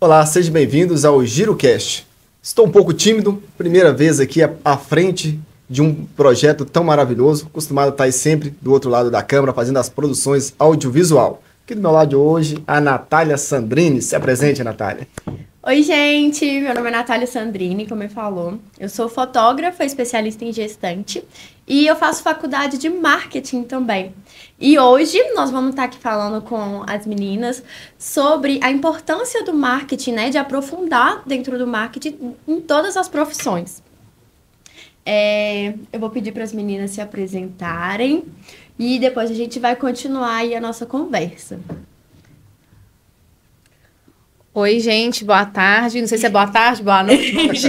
Olá, sejam bem-vindos ao GiroCast. Estou um pouco tímido, primeira vez aqui à frente de um projeto tão maravilhoso, acostumado a estar sempre do outro lado da câmera fazendo as produções audiovisual. Aqui do meu lado hoje, a Natália Sandrini. Se apresente, Natália. Oi, gente. Meu nome é Natália Sandrini, como ele falou. Eu sou fotógrafa, especialista em gestante e eu faço faculdade de marketing também. E hoje nós vamos estar aqui falando com as meninas sobre a importância do marketing, né, de aprofundar dentro do marketing em todas as profissões. É, eu vou pedir para as meninas se apresentarem e depois a gente vai continuar aí a nossa conversa. Oi, gente, boa tarde. Não sei se é boa tarde, boa noite.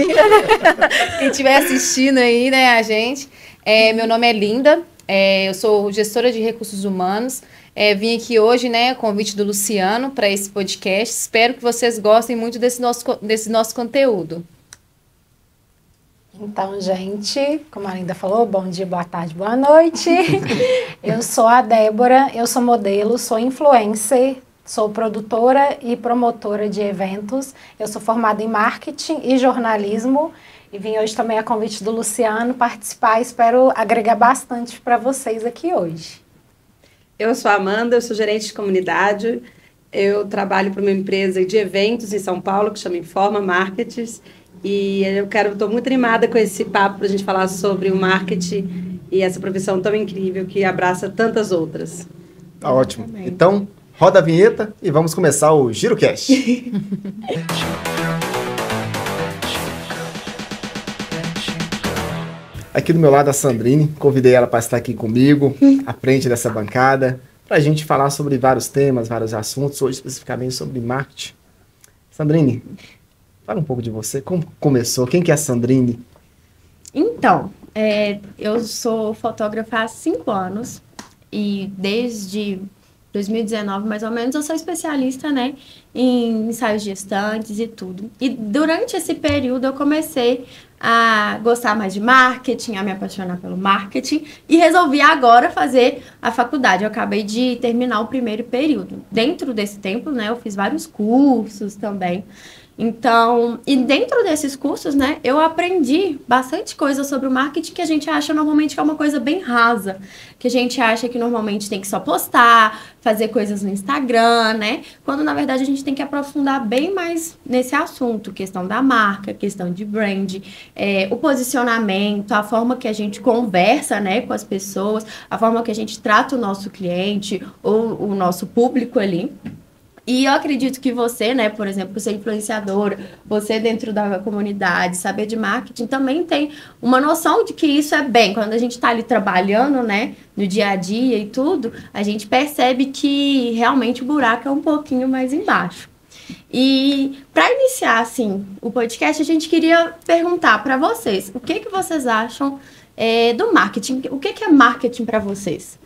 Quem estiver assistindo aí, né, a gente. É, meu nome é Linda, é, eu sou gestora de recursos humanos. É, vim aqui hoje, né, convite do Luciano para esse podcast. Espero que vocês gostem muito desse nosso, desse nosso conteúdo. Então, gente, como a Linda falou, bom dia, boa tarde, boa noite. eu sou a Débora, eu sou modelo, sou influencer, Sou produtora e promotora de eventos. Eu sou formada em marketing e jornalismo e vim hoje também a convite do Luciano participar. Espero agregar bastante para vocês aqui hoje. Eu sou a Amanda, eu sou gerente de comunidade. Eu trabalho para uma empresa de eventos em São Paulo que chama Informa Markets. E eu quero, estou muito animada com esse papo para a gente falar sobre o marketing e essa profissão tão incrível que abraça tantas outras. Tá ótimo. Então, roda a vinheta e vamos começar o GiroCast. Aqui do meu lado a Sandrine, convidei ela para estar aqui comigo, à frente dessa bancada, para a gente falar sobre vários temas, vários assuntos, hoje especificamente sobre marketing. Sandrine, fala um pouco de você, como começou, quem que é a Sandrine? Então, é, eu sou fotógrafa há cinco anos e desde 2019, mais ou menos, eu sou especialista, né, em ensaios gestantes e tudo. E durante esse período eu comecei a gostar mais de marketing, a me apaixonar pelo marketing e resolvi agora fazer a faculdade. Eu acabei de terminar o primeiro período. Dentro desse tempo, né, eu fiz vários cursos também. Então, e dentro desses cursos, né, eu aprendi bastante coisa sobre o marketing que a gente acha normalmente que é uma coisa bem rasa, que a gente acha que normalmente tem que só postar, fazer coisas no Instagram, né? Quando na verdade a gente tem que aprofundar bem mais nesse assunto, questão da marca, questão de brand, é, o posicionamento, a forma que a gente conversa, né, com as pessoas, a forma que a gente trata o nosso cliente ou o nosso público ali. E eu acredito que você, né, por exemplo, ser influenciadora, você dentro da comunidade, saber de marketing, também tem uma noção de que isso é bem. Quando a gente está ali trabalhando, né, no dia a dia e tudo, a gente percebe que realmente o buraco é um pouquinho mais embaixo. E para iniciar assim o podcast, a gente queria perguntar para vocês o que que vocês acham é, do marketing? O que, que é marketing para vocês?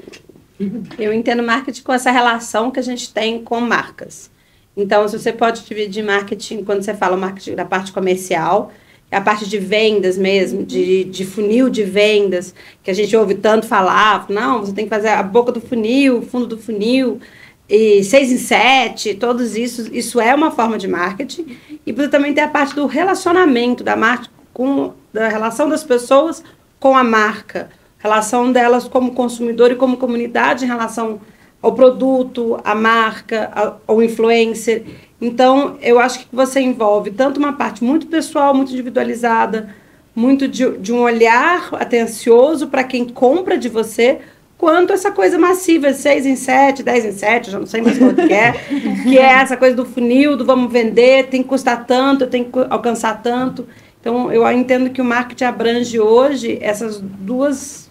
Eu entendo marketing com essa relação que a gente tem com marcas. Então, se você pode dividir marketing, quando você fala marketing da parte comercial, a parte de vendas mesmo, de, de funil de vendas, que a gente ouve tanto falar, não, você tem que fazer a boca do funil, fundo do funil, e seis em sete, todos isso, isso é uma forma de marketing. E você também tem a parte do relacionamento da marca com da relação das pessoas com a marca relação delas como consumidor e como comunidade em relação ao produto, à marca, ao influencer. Então, eu acho que você envolve tanto uma parte muito pessoal, muito individualizada, muito de, de um olhar atencioso para quem compra de você, quanto essa coisa massiva, 6 em 7, 10 em 7, já não sei mais qual que é, que é essa coisa do funil, do vamos vender, tem que custar tanto, tem que alcançar tanto. Então, eu entendo que o marketing abrange hoje essas duas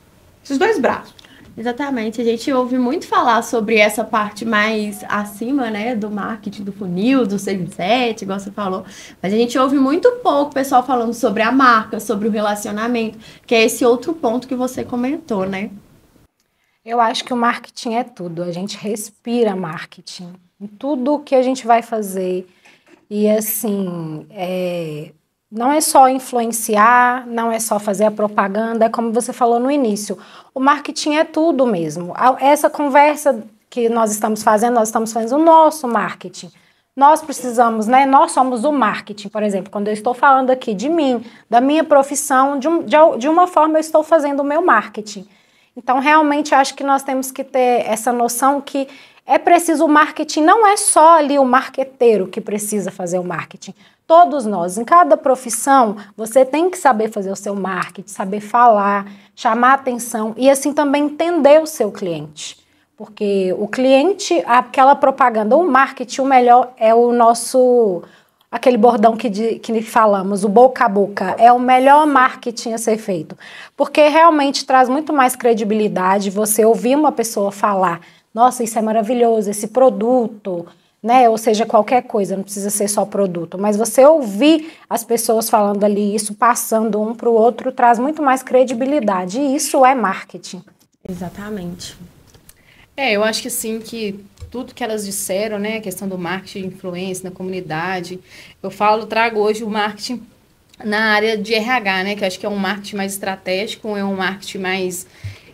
esses dois braços. Exatamente, a gente ouve muito falar sobre essa parte mais acima, né, do marketing, do funil, do 6 igual você falou, mas a gente ouve muito pouco pessoal falando sobre a marca, sobre o relacionamento, que é esse outro ponto que você comentou, né? Eu acho que o marketing é tudo, a gente respira marketing em tudo que a gente vai fazer. E assim, é, não é só influenciar, não é só fazer a propaganda, é como você falou no início. O marketing é tudo mesmo. Essa conversa que nós estamos fazendo, nós estamos fazendo o nosso marketing. nós precisamos, né? Nós somos o marketing, por exemplo, quando eu estou falando aqui de mim, da minha profissão, de, um, de, de uma forma eu estou fazendo o meu marketing. Então, realmente, acho que nós temos que ter essa noção que é preciso o marketing, não é só ali o marqueteiro que precisa fazer o marketing. Todos nós, em cada profissão, você tem que saber fazer o seu marketing, saber falar, chamar atenção e assim também entender o seu cliente. Porque o cliente, aquela propaganda, o marketing, o melhor é o nosso aquele bordão que, que falamos, o boca a boca, é o melhor marketing a ser feito. Porque realmente traz muito mais credibilidade você ouvir uma pessoa falar: nossa, isso é maravilhoso, esse produto, né? Ou seja, qualquer coisa, não precisa ser só produto, mas você ouvir as pessoas falando ali, isso passando um para o outro, traz muito mais credibilidade. E isso é marketing. Exatamente. É, eu acho que sim, que tudo que elas disseram, né, a questão do marketing de influência na comunidade, eu falo, trago hoje o marketing na área de RH, né, que acho que é um marketing mais estratégico, é um marketing mais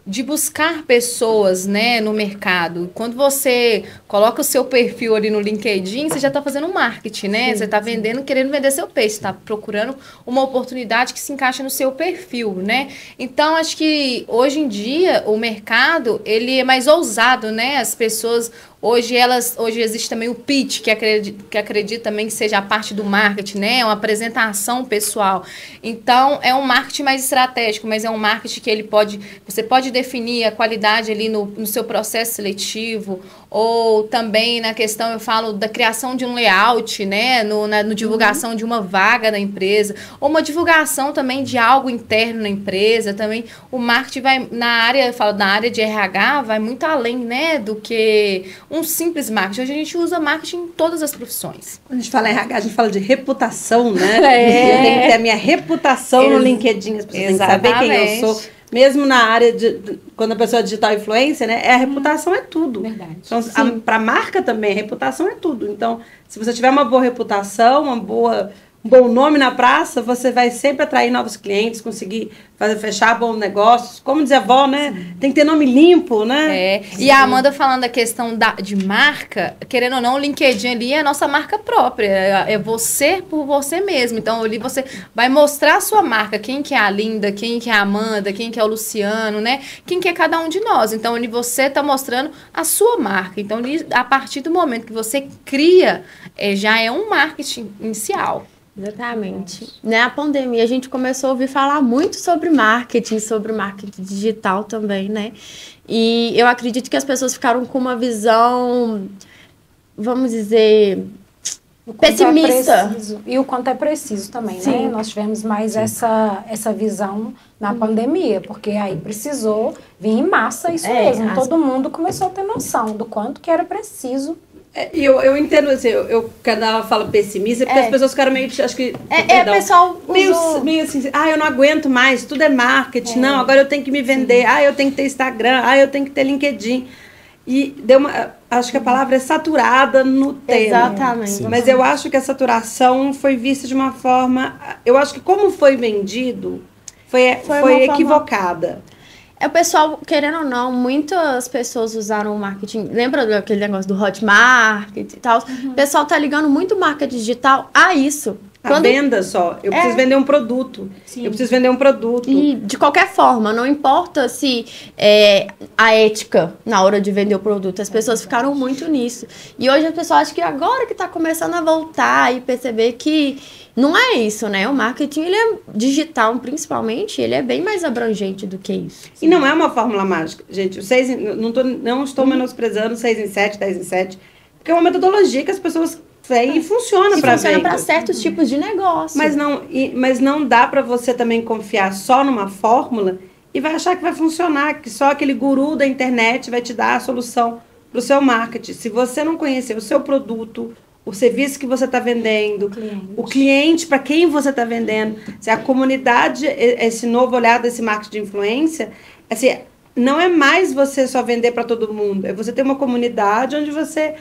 de buscar pessoas, né, no mercado. Quando você coloca o seu perfil ali no LinkedIn, você já está fazendo marketing, né? Sim, você está vendendo, querendo vender seu peixe, está procurando uma oportunidade que se encaixa no seu perfil, né? Então, acho que hoje em dia o mercado, ele é mais ousado, né? As pessoas Hoje elas, hoje existe também o pitch, que acredito, que acredito também que seja a parte do marketing, né? É uma apresentação pessoal. Então, é um marketing mais estratégico, mas é um marketing que ele pode, você pode definir a qualidade ali no, no seu processo seletivo, ou também na questão, eu falo da criação de um layout, né? No, na no divulgação uhum. de uma vaga da empresa, ou uma divulgação também de algo interno na empresa, também o marketing vai, na área, eu falo da área de RH, vai muito além, né? Do que um simples marketing. Hoje a gente usa marketing em todas as profissões. Quando a gente fala RH, a gente fala de reputação, né? É. Tenho que ter a minha reputação Ex no LinkedIn, as pessoas Exatamente. têm que saber quem eu sou. Mesmo na área de, quando a pessoa é digital influência, né? É, a reputação é tudo. Verdade. Então, para a marca também, a reputação é tudo. Então, se você tiver uma boa reputação, uma boa bom nome na praça, você vai sempre atrair novos clientes, conseguir fazer fechar bons negócios. Como diz a avó, né? Sim. Tem que ter nome limpo, né? É. E a Amanda falando da questão da, de marca, querendo ou não, o LinkedIn ali é a nossa marca própria. É, é você por você mesmo. Então ali você vai mostrar a sua marca, quem que é a Linda, quem que é a Amanda, quem que é o Luciano, né? Quem que é cada um de nós. Então ali você está mostrando a sua marca. Então ali, a partir do momento que você cria, é, já é um marketing inicial. Exatamente. Na pandemia a gente começou a ouvir falar muito sobre marketing, sobre marketing digital também, né? E eu acredito que as pessoas ficaram com uma visão, vamos dizer, o é pessimista. É e o quanto é preciso também, né? Sim. né? Nós tivemos mais essa, essa visão na uhum. pandemia, porque aí precisou vir em massa isso é, mesmo. As... Todo mundo começou a ter noção do quanto que era preciso é, eu, eu entendo assim, eu, eu quando ela fala pessimista, porque é. as pessoas ficaram meio, acho que. É, perdão, é pessoal. Meio, usou... meio assim, ah, eu não aguento mais, tudo é marketing. É. Não, agora eu tenho que me vender, Sim. ah, eu tenho que ter Instagram, ah, eu tenho que ter LinkedIn. E deu uma. Acho que a palavra é saturada no tema. Exatamente. Sim. Mas eu acho que a saturação foi vista de uma forma. Eu acho que como foi vendido, foi, foi, foi equivocada. Forma é o pessoal, querendo ou não, muitas pessoas usaram o marketing. Lembra daquele negócio do Hotmart e tal? Uhum. O pessoal tá ligando muito marketing digital a isso. A Quando... venda só. Eu é... preciso vender um produto. Sim. Eu preciso vender um produto. E de qualquer forma, não importa se é, a ética na hora de vender o produto. As pessoas ficaram muito nisso. E hoje as pessoas acham que agora que está começando a voltar e perceber que não é isso, né? O marketing, ele é digital, principalmente, ele é bem mais abrangente do que isso. E não é uma fórmula mágica, gente. Seis, não, tô, não estou menosprezando 6 em 7, 10 em 7, porque é uma metodologia que as pessoas têm e funciona para Funciona para certos tipos de negócio. Mas não, e, mas não dá para você também confiar só numa fórmula e vai achar que vai funcionar, que só aquele guru da internet vai te dar a solução para o seu marketing. Se você não conhecer o seu produto, o serviço que você está vendendo, cliente. o cliente para quem você está vendendo, se a comunidade, esse novo olhar desse marketing de influência, assim, não é mais você só vender para todo mundo, é você ter uma comunidade onde você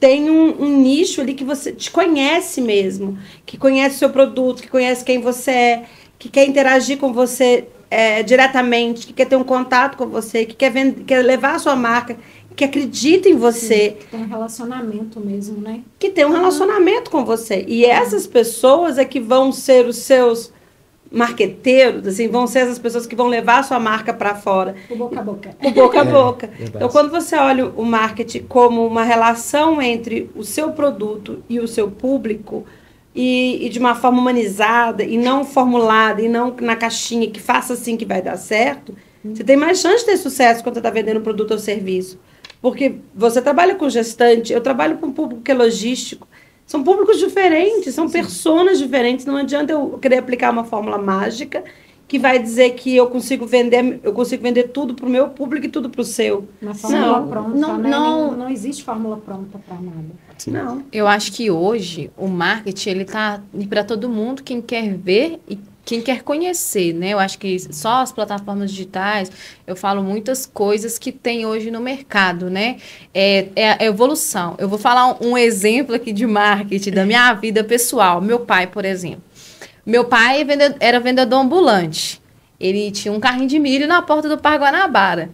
tem um, um, nicho ali que você te conhece mesmo, que conhece o seu produto, que conhece quem você é, que quer interagir com você é, diretamente, que quer ter um contato com você, que quer, vender, quer levar a sua marca que acredita em você, Tem um relacionamento mesmo, né? que tem um relacionamento com você. E essas pessoas é que vão ser os seus marqueteiros, assim, vão ser essas pessoas que vão levar a sua marca para fora. O boca a boca. O boca a É, boca. verdade. Então, quando você olha o marketing como uma relação entre o seu produto e o seu público, e, e de uma forma humanizada, e não formulada, e não na caixinha, que faça assim que vai dar certo, você tem mais chance de ter sucesso quando você está vendendo um produto ou serviço. Porque você trabalha com gestante, eu trabalho com um público que é logístico. São públicos diferentes, são personas diferentes. Não adianta eu querer aplicar uma fórmula mágica que vai dizer que eu consigo vender, eu consigo vender tudo para o meu público e tudo para o seu. Uma fórmula Não, pronta, não, né? não. Não, não existe fórmula pronta para nada. Não. Eu acho que hoje o marketing ele tá para todo mundo quem quer ver e quem quer conhecer, né? Eu acho que só as plataformas digitais, eu falo muitas coisas que tem hoje no mercado, né? É, é evolução. Eu vou falar um, um exemplo aqui de marketing da minha vida pessoal. Meu pai, por exemplo. Meu pai era vendedor ambulante. Ele tinha um carrinho de milho na porta do Parque Guanabara.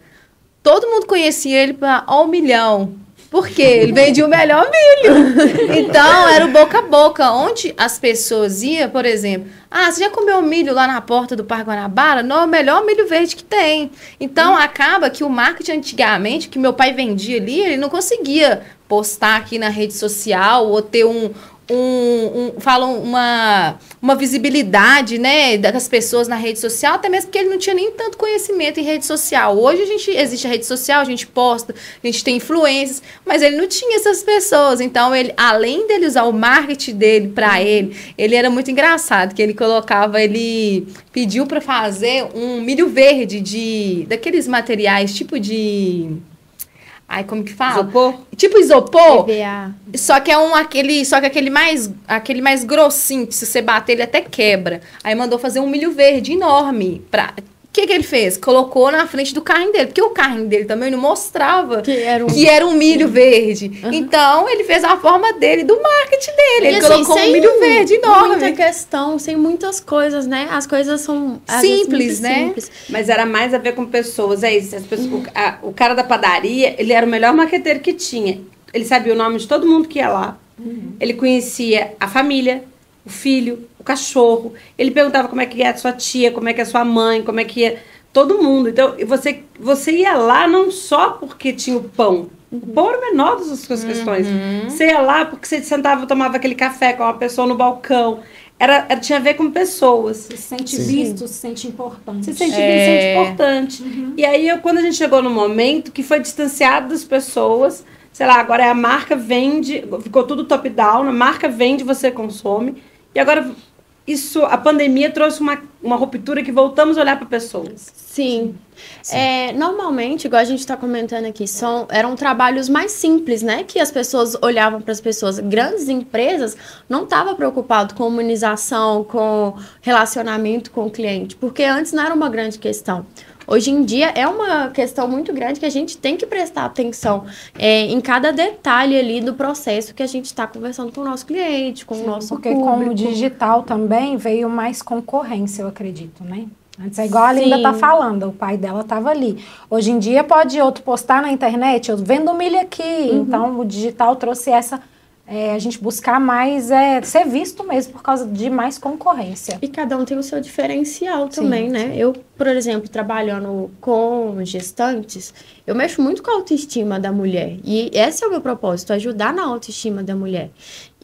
Todo mundo conhecia ele para um milhão. Por quê? Ele vendia o melhor milho. Então, era o boca a boca. Onde as pessoas iam, por exemplo, ah, você já comeu milho lá na porta do Parque Guanabara? Não, é o melhor milho verde que tem. Então, acaba que o marketing antigamente, que meu pai vendia ali, ele não conseguia postar aqui na rede social ou ter um, um, um falam uma, uma visibilidade né das pessoas na rede social até mesmo porque ele não tinha nem tanto conhecimento em rede social. Hoje a gente existe a rede social a gente posta a gente tem influências mas ele não tinha essas pessoas. Então ele além dele usar o marketing dele para ele ele era muito engraçado que ele colocava ele pediu para fazer um milho verde de daqueles materiais tipo de Ai, como que fala? Isopor? Tipo isopor, PVA. só que é um aquele, só que aquele mais, aquele mais grossinho, que se você bater ele até quebra. Aí mandou fazer um milho verde enorme pra o que, que ele fez? Colocou na frente do carrinho dele, porque o carrinho dele também não mostrava Que era um- que era um milho verde. Então, ele fez a forma dele, do marketing dele. Ele E, assim, colocou um milho verde enorme. Muita questão, sem muitas coisas, né? As coisas são Simples, né? simples. Mas era mais a ver com pessoas, é isso. As pessoas, o, a- o cara da padaria, ele era o melhor marqueteiro que tinha. Ele sabia o nome de todo mundo que ia lá. Ele conhecia a família, o filho, o cachorro. Ele perguntava como é que é a sua tia, como é que é a sua mãe, como é que é todo mundo. Então, e você, você ia lá não só porque tinha o pão. O pão era o menor das suas questões. Você ia lá porque você sentava, tomava aquele café com uma pessoa no balcão. Era, era- tinha a ver com pessoas. Se sente Sim. visto, se sente importante. Se sente, É. se sente importante. E aí, eu, quando a gente chegou no momento que foi distanciado das pessoas, sei lá, agora é a marca vende, ficou tudo top-down, a marca vende, você consome. E agora, isso, a pandemia trouxe uma, uma ruptura que voltamos a olhar para pessoas. Sim. É, normalmente, igual a gente está comentando aqui, são, eram trabalhos mais simples, né? Que as pessoas olhavam para as pessoas. Grandes empresas não estavam preocupadas com humanização, com relacionamento com o cliente, porque antes não era uma grande questão. Hoje em dia é uma questão muito grande que a gente tem que prestar atenção é, em cada detalhe ali do processo que a gente está conversando com o nosso cliente, com o nosso Porque público. com o digital também veio mais concorrência, eu acredito, né? Antes é igual a Linda Sim. tá falando, o pai dela tava ali. Hoje em dia pode outro postar na internet, eu vendo milho aqui. Então o digital trouxe essa é, a gente buscar mais é, ser visto mesmo por causa de mais concorrência. E cada um tem o seu diferencial Sim, também, né? Eu, por exemplo, trabalhando com gestantes, eu mexo muito com a autoestima da mulher. E esse é o meu propósito, ajudar na autoestima da mulher.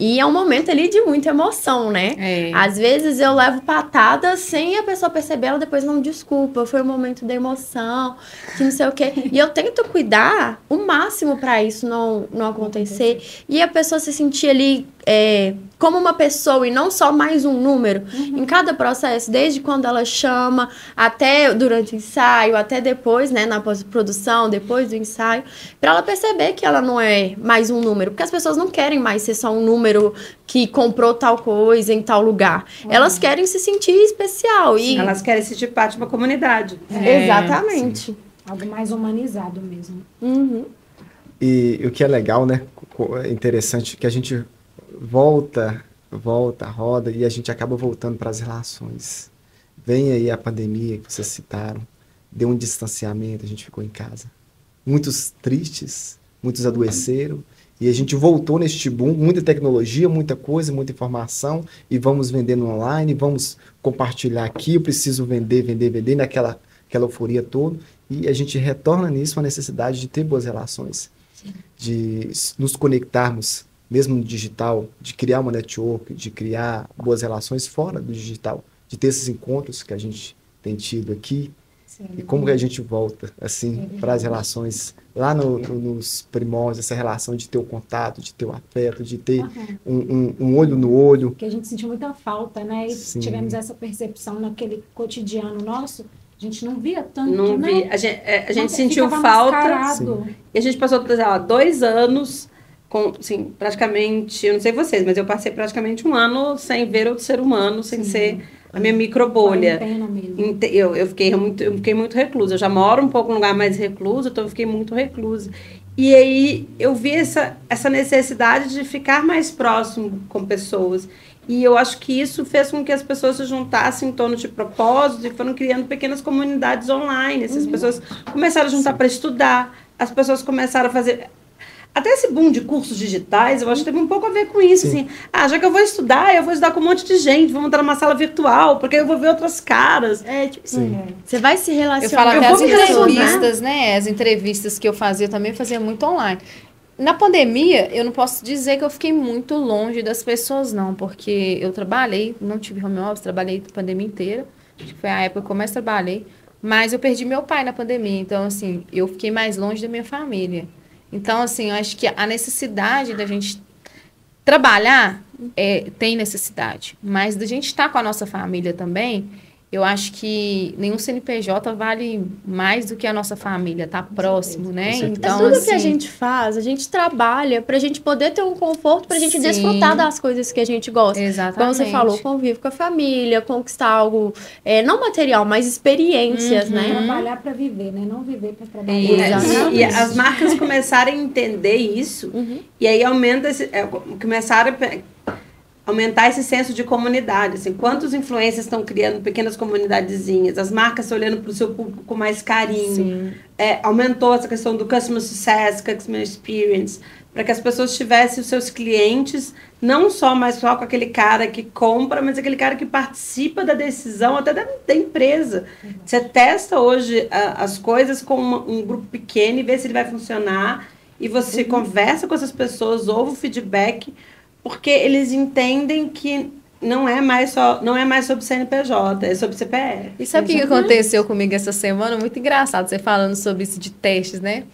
E é um momento ali de muita emoção, né? É. Às vezes eu levo patada sem a pessoa perceber, ela depois não desculpa, foi o momento da emoção, que não sei o quê. E eu tento cuidar o máximo para isso não, não acontecer. E a pessoa se sentir ali é, como uma pessoa e não só mais um número em cada processo, desde quando ela chama, até durante o ensaio, até depois, né, na pós-produção, depois do ensaio, para ela perceber que ela não é mais um número, porque as pessoas não querem mais ser só um número que comprou tal coisa em tal lugar. Elas querem se sentir especial e Elas querem se tipo parte de uma comunidade. É, exatamente. Algo mais humanizado mesmo. Uhum. E o que é legal, né? É interessante que a gente volta, volta, roda e a gente acaba voltando para as relações. Vem aí a pandemia que vocês citaram, deu um distanciamento, a gente ficou em casa. muitos tristes, muitos adoeceram. E a gente voltou neste boom, muita tecnologia, muita coisa, muita informação, e vamos vendendo online, vamos compartilhar aqui, eu preciso vender, vender, vender, naquela aquela euforia toda, e a gente retorna nisso a necessidade de ter boas relações, Sim. de nos conectarmos, mesmo no digital, de criar uma network, de criar boas relações fora do digital, de ter esses encontros que a gente tem tido aqui, Sim. e como que a gente volta, assim, para as relações lá no, no, nos primórdios, essa relação de ter o contato, de ter o afeto, de ter uhum. um, um, um, olho no olho. Que a gente sentiu muita falta, né? E Sim. tivemos essa percepção naquele cotidiano nosso. A gente não via tanto, não né? Vi. A gente, é, a gente sentiu falta. E a gente passou, sei lá, dois anos com, assim, praticamente, eu não sei vocês, mas eu passei praticamente um ano sem ver outro ser humano, sem Sim. ser a minha microbolha. Eu, eu, fiquei muito, eu fiquei muito reclusa. Eu já moro um pouco num lugar mais recluso, então eu fiquei muito reclusa. E aí eu vi essa, essa necessidade de ficar mais próximo com pessoas. E eu acho que isso fez com que as pessoas se juntassem em torno de propósitos e foram criando pequenas comunidades online. Essas uhum. pessoas começaram a juntar para estudar, as pessoas começaram a fazer. Até esse boom de cursos digitais, eu acho que teve um pouco a ver com isso, Sim. assim. Ah, já que eu vou estudar, eu vou estudar com um monte de gente, vou montar numa sala virtual, porque eu vou ver outras caras. É, tipo, Sim. É. você vai se relacionar. Eu falo até as entrevistas, né? As entrevistas que eu fazia, eu também fazia muito online. Na pandemia, eu não posso dizer que eu fiquei muito longe das pessoas, não, porque eu trabalhei, não tive home office, trabalhei a pandemia inteira. Acho que foi a época que eu mais trabalhei. Mas eu perdi meu pai na pandemia, então, assim, eu fiquei mais longe da minha família. Então, assim, eu acho que a necessidade da gente trabalhar é, tem necessidade, mas da gente estar com a nossa família também eu acho que nenhum CNPJ vale mais do que a nossa família, tá próximo, né? Então, é tudo assim... que a assim gente faz, a gente trabalha para a gente poder ter um conforto, para a gente Sim. desfrutar das coisas que a gente gosta. Exatamente. Como você falou, convive com a família, conquistar algo, é, não material, mas experiências, uhum. né? Trabalhar para viver, né? Não viver para trabalhar. E, e, as marcas começarem a entender isso, uhum. e aí aumenta, esse, é, começaram a aumentar esse senso de comunidade. Assim, quantos influencers estão criando pequenas comunidadezinhas? As marcas estão olhando para o seu público com mais carinho. É, aumentou essa questão do customer success, customer experience, para que as pessoas tivessem os seus clientes não só mais só com aquele cara que compra, mas aquele cara que participa da decisão até da, da empresa. Uhum. Você testa hoje a, as coisas com uma, um grupo pequeno e vê se ele vai funcionar. E você uhum. conversa com essas pessoas, ouve o feedback porque eles entendem que não é mais só não é mais sobre CNPJ, é sobre CPF. E sabe o que aconteceu comigo essa semana? Muito engraçado você falando sobre isso de testes, né?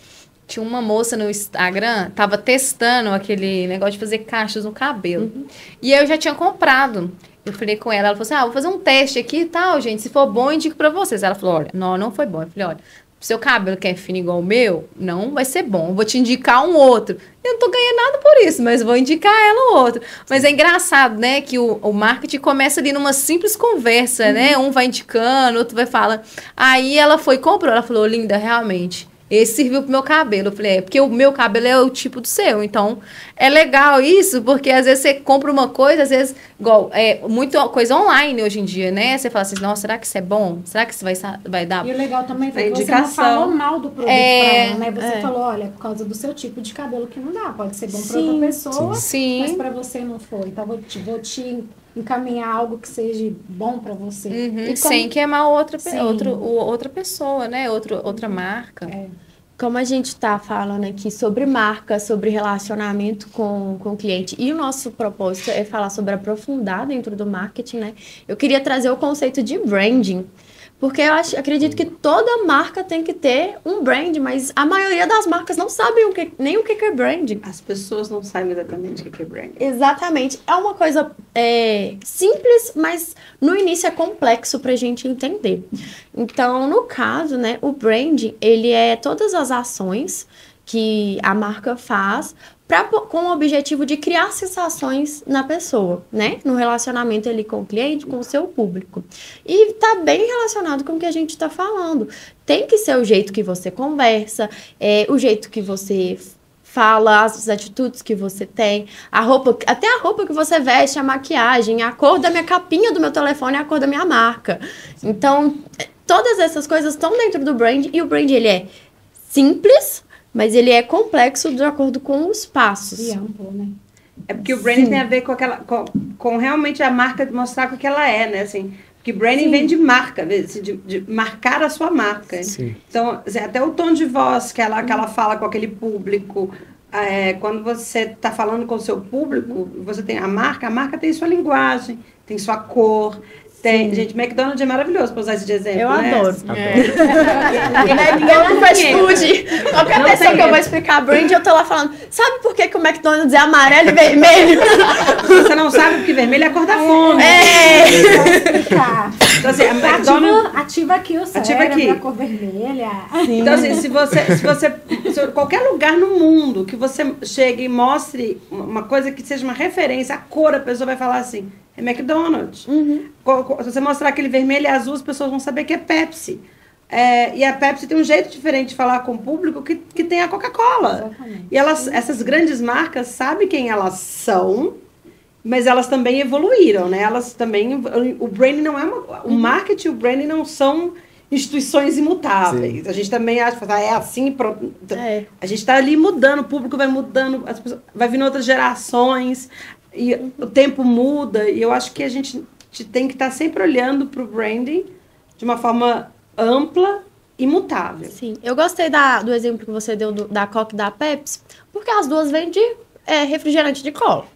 Tinha uma moça no Instagram, tava testando aquele negócio de fazer caixas no cabelo. Uhum. E eu já tinha comprado. Eu falei com ela, ela falou assim: ah, vou fazer um teste aqui e tal, gente. Se for bom, eu indico pra vocês. Ela falou: olha, não, não foi bom. Eu falei: olha, seu cabelo que é fino igual o meu, não vai ser bom. vou te indicar um outro. Eu não tô ganhando nada por isso, mas vou indicar ela o outro. Mas é engraçado, né, que o, o marketing começa ali numa simples conversa, né? uhum. né? Um vai indicando, outro vai falar. Aí ela foi comprou, ela falou, linda, realmente esse serviu pro meu cabelo. Eu falei, é porque o meu cabelo é o tipo do seu. Então, é legal isso, porque às vezes você compra uma coisa, às vezes, igual, é muita coisa online hoje em dia, né? Você fala assim, nossa, será que isso é bom? Será que isso vai, vai dar? E o legal também foi que você não falou mal do produto é, ela, né? Você é. falou, olha, por causa do seu tipo de cabelo que não dá. Pode ser bom para outra pessoa, sim. mas para você não foi. Então, vou te, vou te encaminhar algo que seja bom para você. Uhum, como... Sem queimar outra, outro, outra pessoa, né? Outro, outra marca. É. Como a gente está falando aqui sobre marca, sobre relacionamento com, com o cliente, e o nosso propósito é falar sobre aprofundar dentro do marketing, né? Eu queria trazer o conceito de branding. Porque eu acho, acredito que toda marca tem que ter um brand, mas a maioria das marcas não sabem o que, nem o que é brand. As pessoas não sabem exatamente o que é brand. Exatamente. É uma coisa é, simples, mas no início é complexo para a gente entender. Então, no caso, né, o brand, ele é todas as ações que a marca faz pra, com o objetivo de criar sensações na pessoa, né? No relacionamento ali com o cliente, com o seu público. E tá bem relacionado com o que a gente está falando. Tem que ser o jeito que você conversa, é, o jeito que você fala, as atitudes que você tem, a roupa, até a roupa que você veste, a maquiagem, a cor da minha capinha do meu telefone, a cor da minha marca. Então, todas essas coisas estão dentro do brand e o brand ele é simples, mas ele é complexo de acordo com os passos. E amplo, né? É porque o branding tem a ver com aquela. Com, com realmente a marca mostrar o que ela é, né? Assim, porque branding Sim. vem de marca, assim, de, de marcar a sua marca. Sim. Então, assim, até o tom de voz que ela, que ela fala com aquele público. é, quando você está falando com o seu público, você tem a marca, a marca tem sua linguagem, tem sua cor. Tem, gente, McDonald's é maravilhoso para usar esse de exemplo. Eu né? adoro. É. Não é ninguém no fast food. Qualquer Não pessoa que eu vou explicar brand, eu tô lá falando, sabe por que, que o McDonald's é amarelo e vermelho? Você não sabe porque vermelho é a cor da fome. É. Explicar. Então, assim, a McDonald's. Ativa, ativa aqui o cérebro, Ativa aqui. a cor vermelha. Então, assim, se você, se você, se qualquer lugar no mundo que você chegue e mostre uma coisa que seja uma referência, a cor, a pessoa vai falar assim, é McDonald's. Co- Se você mostrar aquele vermelho e azul, as pessoas vão saber que é Pepsi. É, e a Pepsi tem um jeito diferente de falar com o público que, que tem a Coca-Cola. E elas, essas grandes marcas sabem quem elas são, mas elas também evoluíram, né? Elas também. O branding não é uma. O marketing e o branding não são instituições imutáveis. A gente também acha, ah, é assim, pronto. É. A gente está ali mudando, o público vai mudando, as pessoas, vai vindo outras gerações, e o tempo muda, e eu acho que a gente te- tem que estar sempre olhando para o branding de uma forma ampla e mutável. Sim, eu gostei da, do exemplo que você deu do- da Coca e da Pepsi, porque as duas vendem é, refrigerante de cola.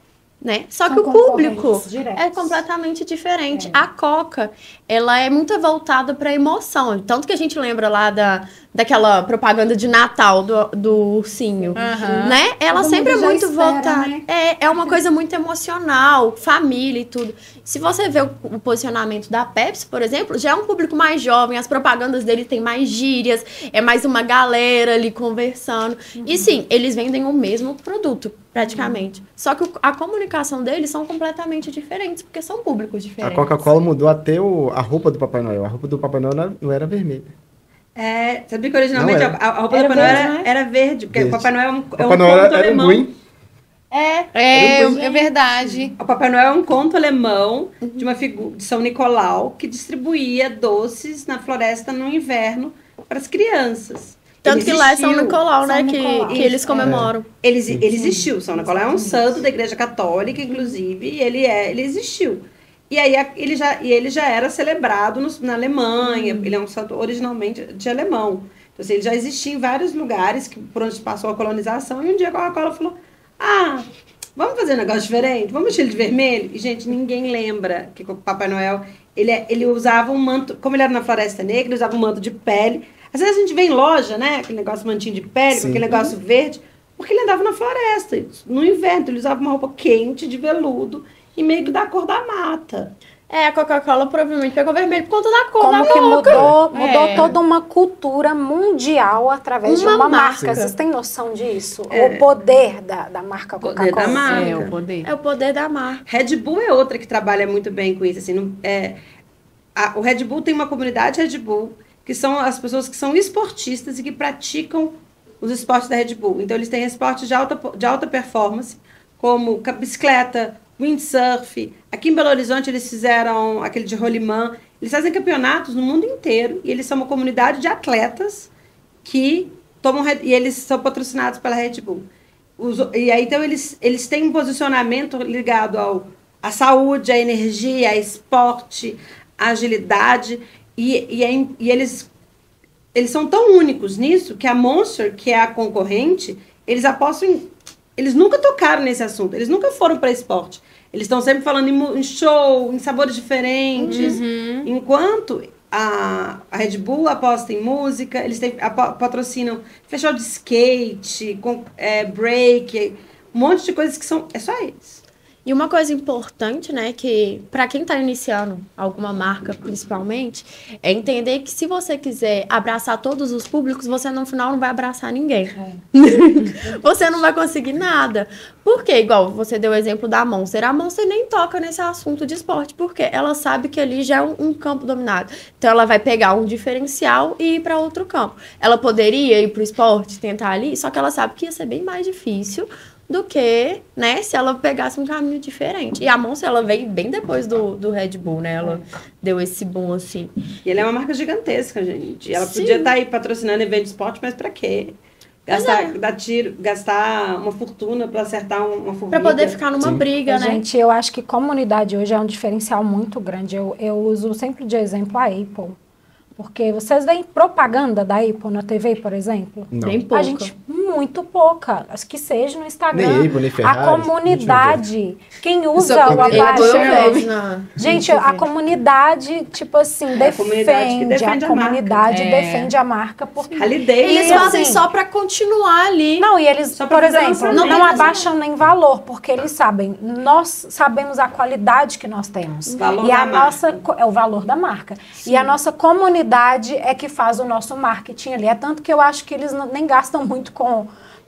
Né? Só São que o público diretos. é completamente diferente. A Coca, ela é muito voltada para emoção. Tanto que a gente lembra lá da, daquela propaganda de Natal do, do ursinho. Aham. Né? Ela Todo sempre é muito espera, voltada. né? É, é uma coisa muito emocional, família e tudo. Se você vê o, o posicionamento da Pepsi, por exemplo, já é um público mais jovem, as propagandas dele tem mais gírias, é mais uma galera ali conversando. E sim, eles vendem o mesmo produto, praticamente. Só que o- a comunicação deles são completamente diferentes, porque são públicos A diferentes. Coca-Cola mudou até o- a roupa do Papai Noel. A roupa do Papai Noel não era- não era vermelha. É, sabia que originalmente a, era. a roupa Era do Papai Noel era, né? era verde, porque Verde. o Papai Noel é um, é Papai um Noel conto era, era um alemão. green. É, É, não é verdade. O Papai Noel é um conto alemão de uma figura de São Nicolau que distribuía doces na floresta no inverno para as crianças. tanto Ele que lá é São. Nicolau, né? São que, Nicolau. que eles Isso, comemoram. Ele, exi- ele existiu, São Nicolau é um santo da Igreja Católica, inclusive, e ele, é, ele existiu. E aí ele já, e ele já era celebrado nos- na Alemanha, ele é um santo originalmente de alemão. Então, assim, ele já existia em vários lugares que, por onde passou a colonização, e um dia a Coca-Cola falou, ah, vamos fazer um negócio diferente? Vamos vestir ele de vermelho? E, gente, ninguém lembra que o Papai Noel, ele, é- ele usava um manto, como ele era na Floresta Negra, ele usava um manto de pele. Às vezes a gente vê em loja, né, aquele negócio mantinho de pele, com aquele negócio verde, porque ele andava na floresta. No inverno, ele usava uma roupa quente, de veludo, e meio que da cor da mata. É, a Coca-Cola provavelmente pegou vermelho por conta da cor Como da que Coca. mudou, mudou É. toda uma cultura mundial através Uma de uma marca. marca. Vocês têm noção disso? É. O poder da, da marca Coca-Cola. da marca. É, o poder. É o poder da marca. Red Bull é outra que trabalha muito bem com isso. Assim, não- é, a- o Red Bull tem uma comunidade Red Bull, que são as pessoas que são esportistas e que praticam os esportes da Red Bull. Então, eles têm esportes de alta, de alta performance, como bicicleta, windsurf. Aqui em Belo Horizonte, eles fizeram aquele de rolimã. Eles fazem campeonatos no mundo inteiro e eles são uma comunidade de atletas que tomam e eles são patrocinados pela Red Bull. Os- e aí então eles, eles têm um posicionamento ligado ao à saúde, à energia, a esporte, à agilidade e, e, é e eles eles são tão únicos nisso que a Monster, que é a concorrente, eles apostam em eles nunca tocaram nesse assunto, eles nunca foram para esporte. Eles estão sempre falando em, em show, em sabores diferentes. Enquanto a, a Red Bull aposta em música, eles têm, apo- patrocinam festival de skate, com, é, break, um monte de coisas que são. É só eles. E uma coisa importante, né, que para quem está iniciando alguma marca, principalmente, é entender que se você quiser abraçar todos os públicos, você no final não vai abraçar ninguém. você não vai conseguir nada. Por quê? Igual você deu o exemplo da Monster. A Monster nem toca nesse assunto de esporte, porque ela sabe que ali já é um, um campo dominado. Então ela vai pegar um diferencial e ir para outro campo. Ela poderia ir para o esporte, tentar ali, só que ela sabe que ia ser bem mais difícil do que, né, se ela pegasse um caminho diferente. E a Monster, ela veio bem depois do, do Red Bull, né? Ela deu esse boom, assim. E ela é uma marca gigantesca, gente. Ela Sim. podia estar aí patrocinando evento de esporte, mas pra quê? Gastar, é. dar tiro, gastar uma fortuna pra acertar um- uma formiga. Pra poder ficar numa Sim. briga, né? Gente, eu acho que comunidade hoje é um diferencial muito grande. Eu, eu uso sempre de exemplo a Apple. Porque vocês veem propaganda da Apple na TV, por exemplo? Não. Bem A pouca. gente, muito pouca. As que seja no Instagram. Nem Apple, nem Ferrari, a comunidade, quem usa o abaixo. vejo na- Gente, a comunidade, tipo assim, É defende, a comunidade É. defende a marca porque Harley Eles. E fazem assim- só pra continuar ali. Não, e eles, por exemplo, lançamento. não, abaixam nem valor, porque eles sabem, nós sabemos a qualidade que nós temos. Valor e a marca. nossa é o valor da marca. E a nossa comunidade é que faz o nosso marketing ali. É tanto que eu acho que eles não- nem gastam muito com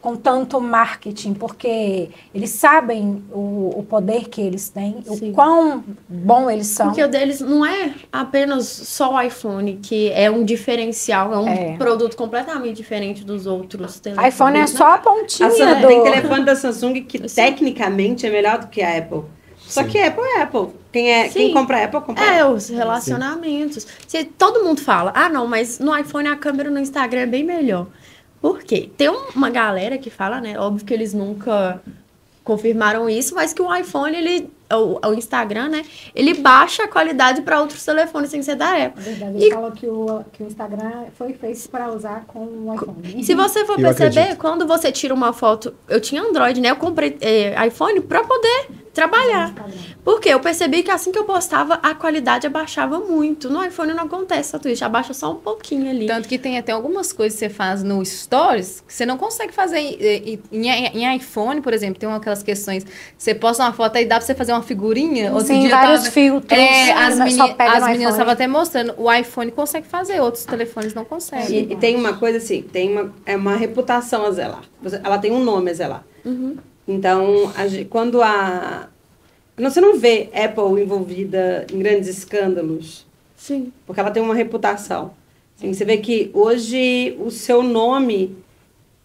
com tanto marketing, porque eles sabem o, o poder que eles têm, Sim. o quão bom eles são. Porque o deles não é apenas só o iPhone, que é um diferencial, é um É. produto completamente diferente dos outros telefones. iPhone é né? só a pontinha A do... Tem telefone da Samsung que tecnicamente é melhor do que a Apple. Só que Apple é Apple. Quem, é, quem Sim. compra Apple, compra É, Apple. os relacionamentos. Se, todo mundo fala, ah, não, mas no iPhone a câmera no Instagram é bem melhor. Por quê? Tem um- uma galera que fala, né? Óbvio que eles nunca confirmaram isso, mas que o iPhone, ele, o, o Instagram, né? Ele baixa a qualidade para outros telefones sem ser da Apple. Na verdade, E- ele fala que o, que o Instagram foi feito para usar com o iPhone. Se você for Eu perceber, acredito. quando você tira uma foto, eu tinha Android, né? Eu comprei eh, iPhone para poder trabalhar. Porque eu percebi que assim que eu postava, a qualidade abaixava muito. No iPhone não acontece tanto isso, abaixa só um pouquinho ali. Tanto que tem até algumas coisas que você faz no Stories que você não consegue fazer em, em- em- em iPhone, por exemplo. Tem uma- aquelas questões. Você posta uma foto aí, dá pra você fazer uma figurinha. Outro Sim, vários tava- filtros. É, as, só meni- as meninas estavam até mostrando. O iPhone consegue fazer, outros telefones não conseguem. E, e tem uma coisa assim, tem uma, é uma reputação a zelar. Ela tem um nome a zelar. Então, a quando a... Você não vê Apple envolvida em grandes escândalos, Sim. porque ela tem uma reputação. Assim, você vê que hoje o seu nome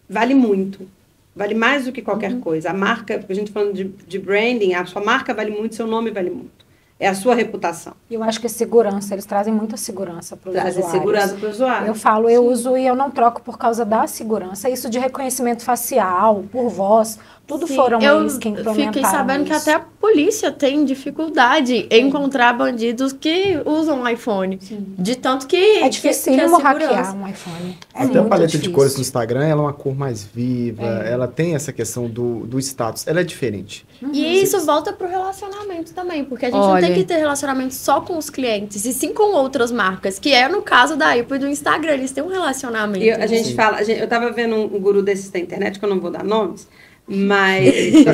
vale muito. Vale mais do que qualquer coisa. A marca, porque a gente falando de, de branding, a sua marca vale muito, seu nome vale muito. É a sua reputação. E eu acho que segurança, eles trazem muita segurança para os usuários. segurança para o usuário. Eu falo, eu uso e eu não troco por causa da segurança. Isso de reconhecimento facial, por voz, tudo Sim, foram eu eles que implementaram fiquei sabendo que isso. até a polícia tem dificuldade em encontrar bandidos que usam iPhone. De tanto que. É que- que dificílimo a hackear um iPhone. É Até a paleta de difícil. cores no Instagram, ela é uma cor mais viva, É. ela tem essa questão do, do status, ela é diferente. E isso volta pro relacionamento também, porque a gente não Olha. tem que ter relacionamento só com os clientes, e sim com outras marcas, que é no caso da Apple e do Instagram, eles têm um relacionamento. E a gente Sim. fala, a gente- eu tava vendo um, um guru desses da internet, que eu não vou dar nomes, mas.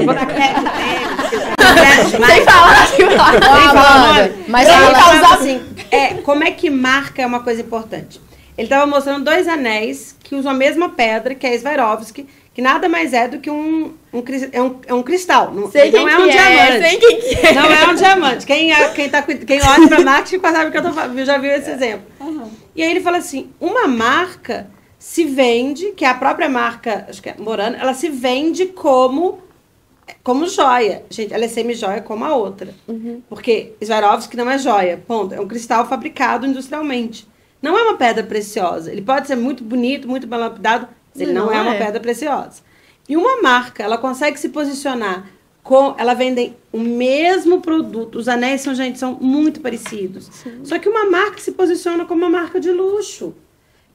Sem falar que falar mas ela- assim, é, como é que marca é uma coisa importante. Ele estava mostrando dois anéis que usam a mesma pedra, que é a Swarovski, que nada mais é do que um, um, é um, é um cristal. Não, Sei não é um que diamante. sei quem que é. Não é um diamante. Quem, é, quem, tá, quem olha para marketing sabe que eu tô, falando, já viu esse exemplo. E aí ele fala assim: uma marca se vende, que é a própria marca, acho que é Morano, ela se vende como como joia. Gente, ela é semi-joia como a outra. Porque Swarovski não é joia, ponto. É um cristal fabricado industrialmente. Não é uma pedra preciosa. Ele pode ser muito bonito, muito bem lapidado, mas ele não, Não é uma é. pedra preciosa. E uma marca, ela consegue se posicionar com... Ela vende o mesmo produto. Os anéis são, gente, são muito parecidos. Só que uma marca se posiciona como uma marca de luxo.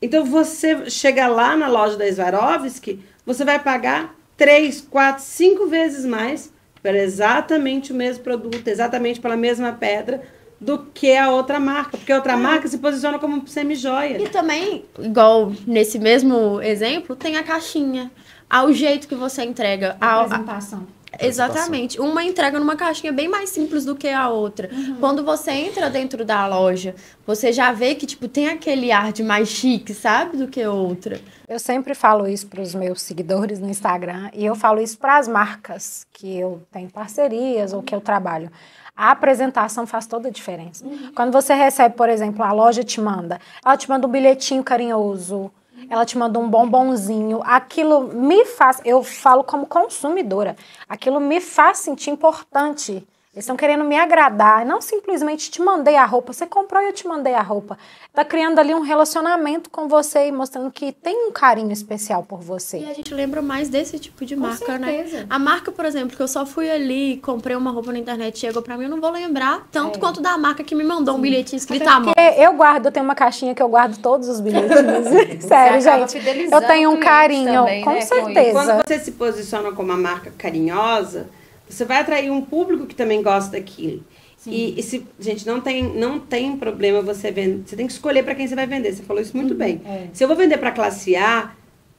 Então, você chega lá na loja da Swarovski, você vai pagar três, quatro, cinco vezes mais por exatamente o mesmo produto, exatamente pela mesma pedra, do que a outra marca. Porque a outra marca se posiciona como semi-joia. E também, igual nesse mesmo exemplo, tem a caixinha. Ao jeito que você entrega. a- apresentação. Exatamente. Uma entrega numa caixinha bem mais simples do que a outra. Quando você entra dentro da loja, você já vê que, tipo, tem aquele ar de mais chique, sabe? Do que outra. Eu sempre falo isso para os meus seguidores no Instagram e eu falo isso para as marcas que eu tenho parcerias ou que eu trabalho. A apresentação faz toda a diferença. Quando você recebe, por exemplo, a loja te manda, ela te manda um bilhetinho carinhoso, ela te manda um bombonzinho. Aquilo me faz, eu falo como consumidora, aquilo me faz sentir importante. Eles estão querendo me agradar, não simplesmente te mandei a roupa, você comprou e eu te mandei a roupa. Tá criando ali um relacionamento com você e mostrando que tem um carinho especial por você. E a gente lembra mais desse tipo de Com marca, né? certeza. A marca, por exemplo, que eu só fui ali, comprei uma roupa na internet, chegou pra mim, eu não vou lembrar tanto quanto da marca que me mandou um bilhetinho escrito à mão. Porque eu guardo, eu tenho uma caixinha que eu guardo todos os bilhetinhos. Sério, acaba gente. Eu tenho um carinho, também, com né, com certeza. Quando você se posiciona como uma marca carinhosa, você vai atrair um público que também gosta daquilo. E, e se, gente, não tem, não tem problema você vender. Você tem que escolher para quem você vai vender. Você falou isso muito bem. Se eu vou vender para classe A,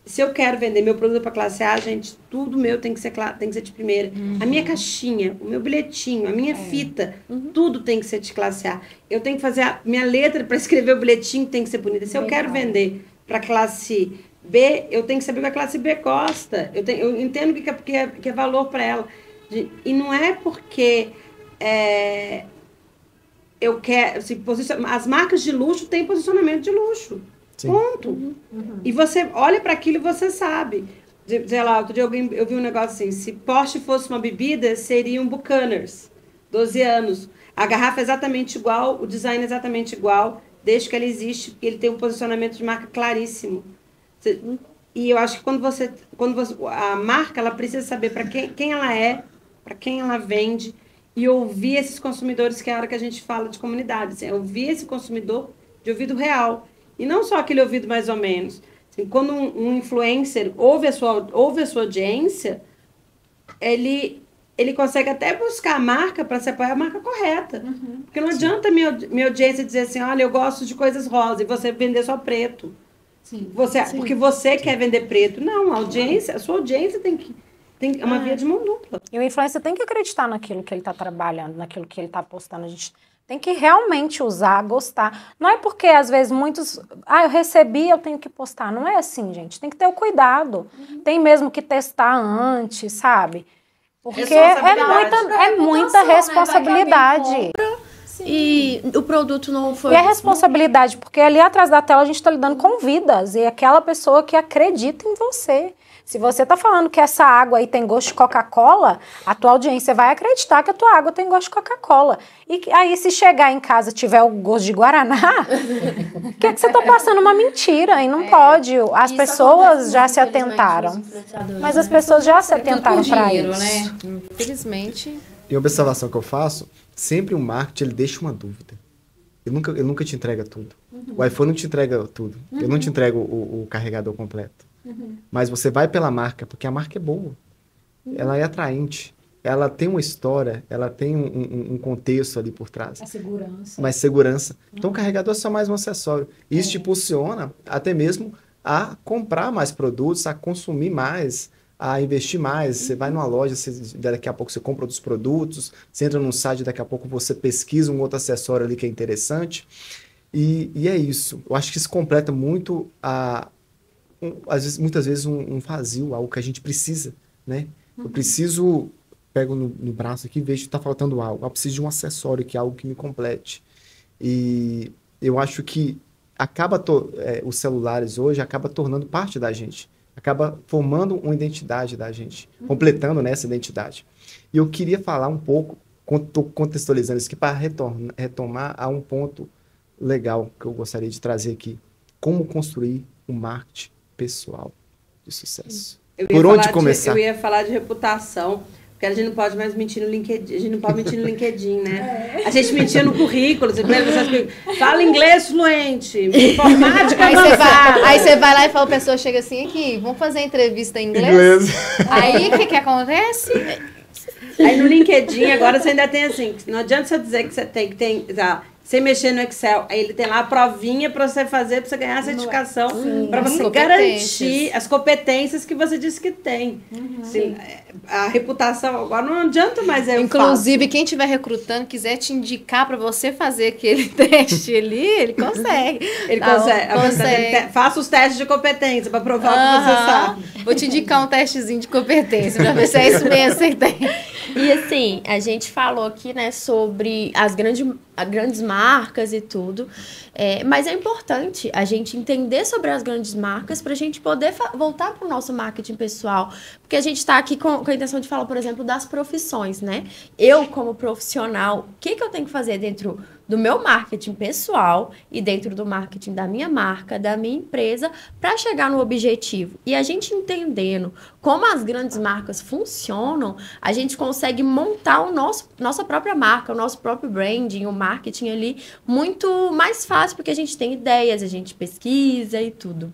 se eu quero vender meu produto para classe A, gente, tudo meu tem que ser, tem que ser de primeira. A minha caixinha, o meu bilhetinho, a minha fita, tudo tem que ser de classe A. Eu tenho que fazer a minha letra para escrever o bilhetinho tem que ser bonita. Se eu quero vender para classe B, eu tenho que saber o que a classe B gosta. Eu, tenho, eu entendo que é, que é, que é valor para ela. De- E não é porque é, eu quero. Se posiciona- as marcas de luxo têm posicionamento de luxo. Sim. Ponto. E você olha para aquilo e você sabe. De- Sei lá, outro dia alguém, eu vi um negócio assim: se Porsche fosse uma bebida, seria um Buchaners. 12 anos. A garrafa é exatamente igual, o design é exatamente igual, desde que ela existe, porque ele tem um posicionamento de marca claríssimo. E eu acho que quando você, quando você, a marca, ela precisa saber para quem, quem ela é, para quem ela vende e ouvir esses consumidores, que é a hora que a gente fala de comunidade, assim, é ouvir esse consumidor de ouvido real e não só aquele ouvido mais ou menos. Assim, quando um, um influencer ouve a sua ouve a sua audiência, ele ele consegue até buscar a marca para se apoiar a marca correta. Porque não adianta minha, minha audiência dizer assim, olha, eu gosto de coisas rosa e você vender só preto. Você, Porque você quer vender preto. Não, a audiência, a sua audiência tem que. Tem, é uma via de mão dupla. E o influencer tem que acreditar naquilo que ele está trabalhando, naquilo que ele está postando. A gente tem que realmente usar, gostar. Não é porque, às vezes, muitos. Ah, eu recebi, eu tenho que postar. Não é assim, gente. Tem que ter o cuidado. Tem mesmo que testar antes, sabe? Porque é muita, é muita responsabilidade. E o produto não foi. E é responsabilidade, porque ali atrás da tela a gente está lidando com vidas. E é aquela pessoa que acredita em você. Se você está falando que essa água aí tem gosto de Coca-Cola, a tua audiência vai acreditar que a tua água tem gosto de Coca-Cola. E que- aí, se chegar em casa e tiver o gosto de Guaraná, o que, é que você está passando uma mentira? E não pode. As pessoas já se atentaram. Mas né? as pessoas já se atentaram para isso. né? Infelizmente. E a observação que eu faço, sempre o marketing ele deixa uma dúvida. Ele nunca, ele nunca te entrega tudo. O iPhone não te entrega tudo. Eu não te entrego o, o carregador completo. Mas você vai pela marca, porque a marca é boa. Ela é atraente. Ela tem uma história, ela tem um, um- um contexto ali por trás. A segurança. mais segurança. Então, o carregador é só mais um acessório. E Isso te impulsiona até mesmo a comprar mais produtos, a consumir mais, a investir mais. Você vai numa loja, você, daqui a pouco você compra outros produtos, você entra num site, daqui a pouco você pesquisa um outro acessório ali que é interessante. E, e é isso. Eu acho que isso completa muito a, um- às vezes, muitas vezes um, um vazio, algo que a gente precisa, né? Eu preciso, pego no, no braço aqui e vejo que está faltando algo. Eu preciso de um acessório, que é algo que me complete. E eu acho que acaba to- é, os celulares hoje acaba tornando parte da gente, acaba formando uma identidade da gente, completando né, essa identidade. E eu queria falar um pouco, estou contextualizando isso aqui para retomar a um ponto legal que eu gostaria de trazer aqui. Como construir um marketing pessoal de sucesso. Eu ia Por onde falar de- começar? eu ia falar de reputação. Porque a gente não pode mais mentir no LinkedIn. A gente não pode mentir no LinkedIn, né? A gente mentia no currículo. Você? Fala inglês fluente. Informática Aí você vai, aí você vai lá e fala, a pessoa chega assim aqui, vamos fazer a entrevista em inglês? Aí o que, que acontece? Aí no LinkedIn, agora você ainda tem assim, não adianta você dizer que você tem que tem, tá, sem mexer no Excel. Aí ele tem lá a provinha para você fazer, para você ganhar a certificação, para As você garantir as competências que você disse que tem. Assim, a reputação, agora não adianta mais eu Inclusive, quem estiver recrutando, quiser te indicar para você fazer aquele teste ali, ele consegue. Ele Tá, consegue. consegue. Te- Faça os testes de competência para provar que você sabe. Vou te indicar um testezinho de competência para ver se é isso mesmo que você tem. E assim, a gente falou aqui, né, sobre as grandes, a grandes marcas e tudo. É, mas é importante a gente entender sobre as grandes marcas para a gente poder voltar para o nosso marketing pessoal. Porque a gente está aqui com, com, a intenção de falar, por exemplo, das profissões, né? Eu, como profissional, o que, que eu tenho que fazer dentro do meu marketing pessoal e dentro do marketing da minha marca, da minha empresa, para chegar no objetivo. E a gente entendendo como as grandes marcas funcionam, a gente consegue montar o nosso, nossa própria marca, o nosso próprio branding, o marketing ali muito mais fácil, porque a gente tem ideias, a gente pesquisa e tudo.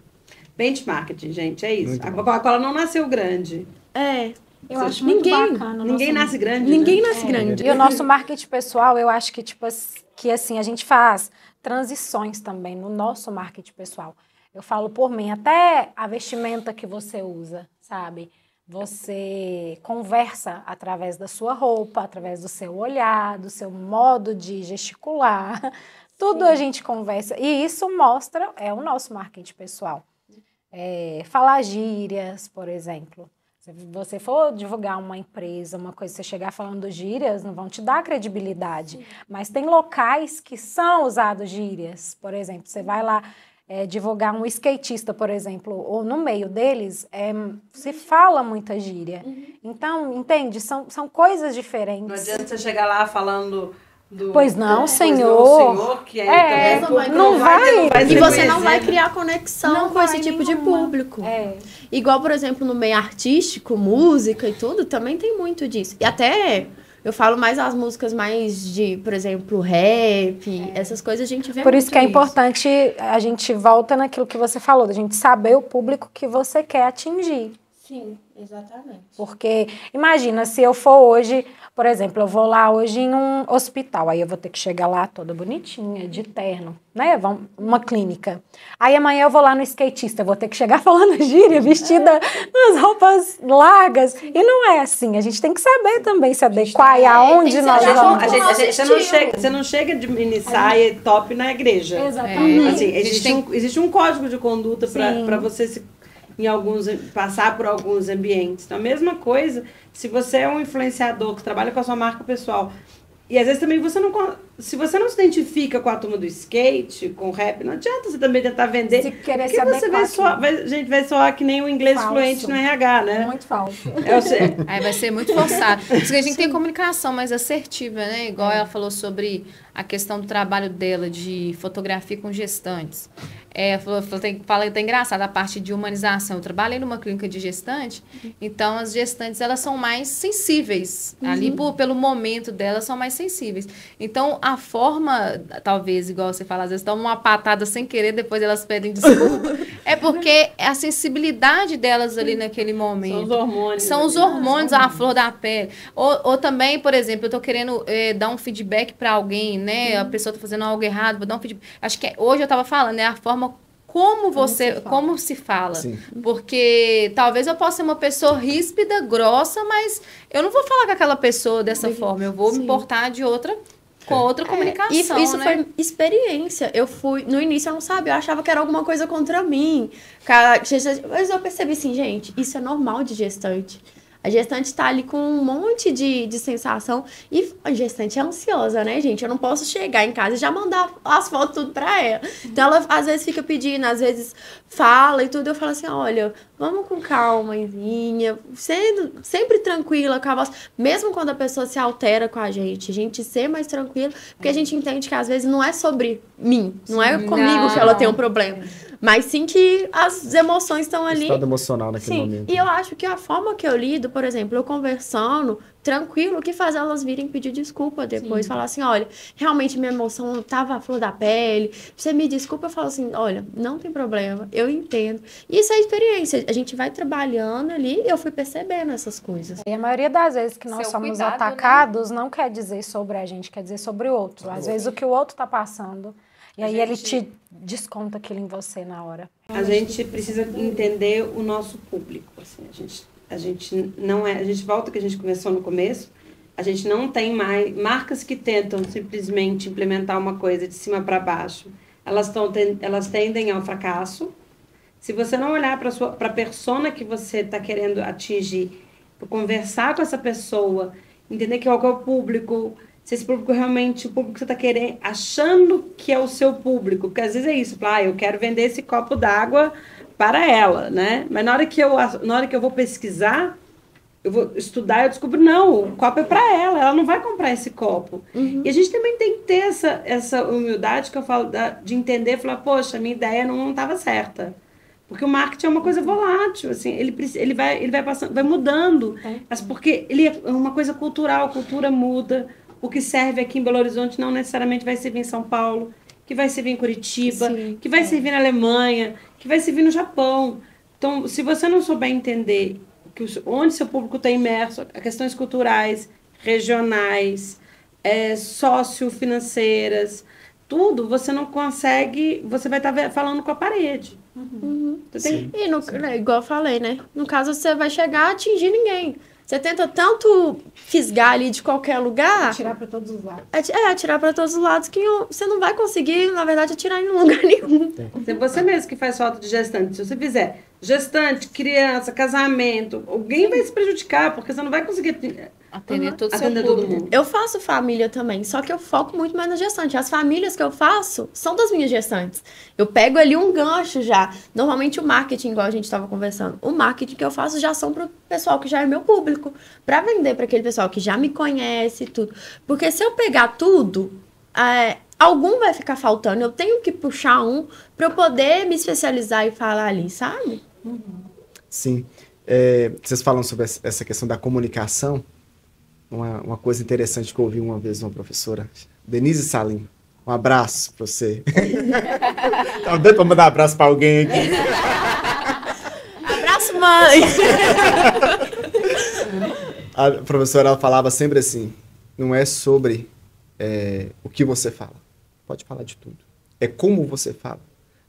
Benchmarking, gente, é isso. Muito a Coca-Cola não nasceu grande. É. Eu acho ninguém, muito bacana. Ninguém nasce grande. Ninguém né? nasce é. grande. E o nosso marketing pessoal, eu acho que, tipo, que assim, a gente faz transições também no nosso marketing pessoal. Eu falo por mim, até a vestimenta que você usa, sabe? Você conversa através da sua roupa, através do seu olhar, do seu modo de gesticular. Tudo Sim. a gente conversa. E isso mostra, é o nosso marketing pessoal. É, falar gírias, por exemplo. Se você for divulgar uma empresa, uma coisa, você chegar falando gírias, não vão te dar credibilidade. Sim. Mas tem locais que são usados gírias. Por exemplo, você vai lá é, divulgar um skatista, por exemplo, ou no meio deles, é, se fala muita gíria. Uhum. Então, entende? São, são coisas diferentes. Não adianta você chegar lá falando do, pois não, é, senhor. Pois não, senhor, que é, é não, não, vai. vai. E você não vai criar conexão não com esse tipo nenhuma. de público. É. Igual, por exemplo, no meio artístico, música e tudo, também tem muito disso. E até eu falo mais as músicas mais de, por exemplo, rap, é. essas coisas a gente vê Por isso que é isso. importante a gente volta naquilo que você falou, da gente saber o público que você quer atingir. Sim, exatamente. Porque imagina se eu for hoje, por exemplo, eu vou lá hoje em um hospital, aí eu vou ter que chegar lá toda bonitinha, de terno, né? Uma clínica. Aí amanhã eu vou lá no skatista, vou ter que chegar falando gíria, vestida é. nas roupas largas. E não é assim, a gente tem que saber também se adequar e aonde nós vamos. A gente, a gente, você, não chega, você não chega de mini saia top na igreja. Exatamente. É, assim, existe, um, existe um código de conduta para você se em alguns passar por alguns ambientes. Então, a mesma coisa, se você é um influenciador que trabalha com a sua marca pessoal, e às vezes também você não. Se você não se identifica com a turma do skate, com o rap, não adianta você também tentar vender. Se querer porque se você vai soar, vai, a gente vai soar que nem o inglês falso. fluente no RH, né? Muito falso. É, Aí vai ser muito forçado. Porque a gente Sim. tem comunicação mais assertiva, né? Igual é. ela falou sobre a questão do trabalho dela de fotografia com gestantes. É, falou, falou, tem, fala tá engraçado a parte de humanização. Eu trabalhei numa clínica de gestante, então as gestantes elas são mais sensíveis. Uhum. Ali por, pelo momento delas são mais sensíveis. Então a forma, talvez, igual você fala, às vezes dão uma patada sem querer, depois elas pedem desculpa. é porque a sensibilidade delas ali naquele momento. São os hormônios. São os hormônios à flor da pele. Ou, ou também, por exemplo, eu tô querendo é, dar um feedback para alguém, né? Uhum. A pessoa tá fazendo algo errado, vou dar um feedback. Acho que é, hoje eu tava falando, é a forma como você, como se fala, como se fala. porque talvez eu possa ser uma pessoa ríspida, grossa, mas eu não vou falar com aquela pessoa dessa Sim. forma, eu vou Sim. me portar de outra com é. outra comunicação. É, isso, isso né? foi experiência. Eu fui. No início eu não sabia, eu achava que era alguma coisa contra mim. Mas eu percebi assim, gente, isso é normal de gestante. A gestante está ali com um monte de, de sensação. E a gestante é ansiosa, né, gente? Eu não posso chegar em casa e já mandar as fotos tudo para ela. Então ela às vezes fica pedindo, às vezes fala e tudo. Eu falo assim: olha, vamos com calma, mãezinha, sendo sempre tranquila com a voz. Mesmo quando a pessoa se altera com a gente, a gente ser mais tranquilo, porque a gente entende que às vezes não é sobre mim, não é comigo não, que ela tem um problema. Mas sim que as emoções estão ali. Estado emocional naquele sim. momento. E eu acho que a forma que eu lido, por exemplo, eu conversando, tranquilo, que faz elas virem pedir desculpa depois. Sim. Falar assim, olha, realmente minha emoção estava a flor da pele. Você me desculpa, eu falo assim, olha, não tem problema, eu entendo. E isso é experiência. A gente vai trabalhando ali e eu fui percebendo essas coisas. E a maioria das vezes que nós Seu somos cuidado, né? atacados né? não quer dizer sobre a gente, quer dizer sobre o outro. Às vezes o que o outro está passando e aí gente... ele te desconta aquilo em você na hora. A gente precisa entender o nosso público. Assim, a, gente, a gente não é. A gente volta que a gente começou no começo. A gente não tem mais marcas que tentam simplesmente implementar uma coisa de cima para baixo. Elas, tão, elas tendem ao fracasso. Se você não olhar para a persona que você está querendo atingir, conversar com essa pessoa, entender qual é o público, se esse público realmente, o público que você está querendo, achando que é o seu público, porque às vezes é isso, ah, eu quero vender esse copo d'água para ela, né? Mas na hora que eu, na hora que eu vou pesquisar, eu vou estudar, eu descubro, não, o copo é para ela, ela não vai comprar esse copo. Uhum. E a gente também tem que ter essa, essa humildade que eu falo da, de entender, falar, poxa, minha ideia não estava certa. Porque o marketing é uma coisa volátil, assim, ele, ele, vai, ele vai passando, vai mudando. É. Mas porque ele é uma coisa cultural, a cultura muda, o que serve aqui em Belo Horizonte não necessariamente vai servir em São Paulo, que vai servir em Curitiba, Sim, que vai é. servir na Alemanha, que vai servir no Japão. Então, se você não souber entender que onde seu público está imerso, questões culturais, regionais, é, sociofinanceiras, tudo, você não consegue, você vai estar tá falando com a parede. Uhum. Tem, e no, igual eu falei, né? No caso, você vai chegar a atingir ninguém. Você tenta tanto fisgar ali de qualquer lugar. Atirar para todos os lados. É, atirar para todos os lados que você não vai conseguir, na verdade, atirar em lugar nenhum. Se você mesmo que faz falta de gestante, se você fizer gestante, criança, casamento, alguém vai se prejudicar, porque você não vai conseguir Atender uhum. todo Atender todo mundo. Eu faço família também, só que eu foco muito mais na gestante. As famílias que eu faço são das minhas gestantes. Eu pego ali um gancho já. Normalmente o marketing, igual a gente estava conversando, o marketing que eu faço já são para o pessoal que já é meu público, para vender para aquele pessoal que já me conhece e tudo. Porque se eu pegar tudo, é, algum vai ficar faltando. Eu tenho que puxar um para eu poder me especializar e falar ali, sabe? Uhum. Sim. É, vocês falam sobre essa questão da comunicação uma, uma coisa interessante que eu ouvi uma vez uma professora, Denise Salim. Um abraço pra você. tá dando pra mandar um abraço pra alguém aqui. abraço, mãe! A professora ela falava sempre assim: não é sobre é, o que você fala. Pode falar de tudo. É como você fala.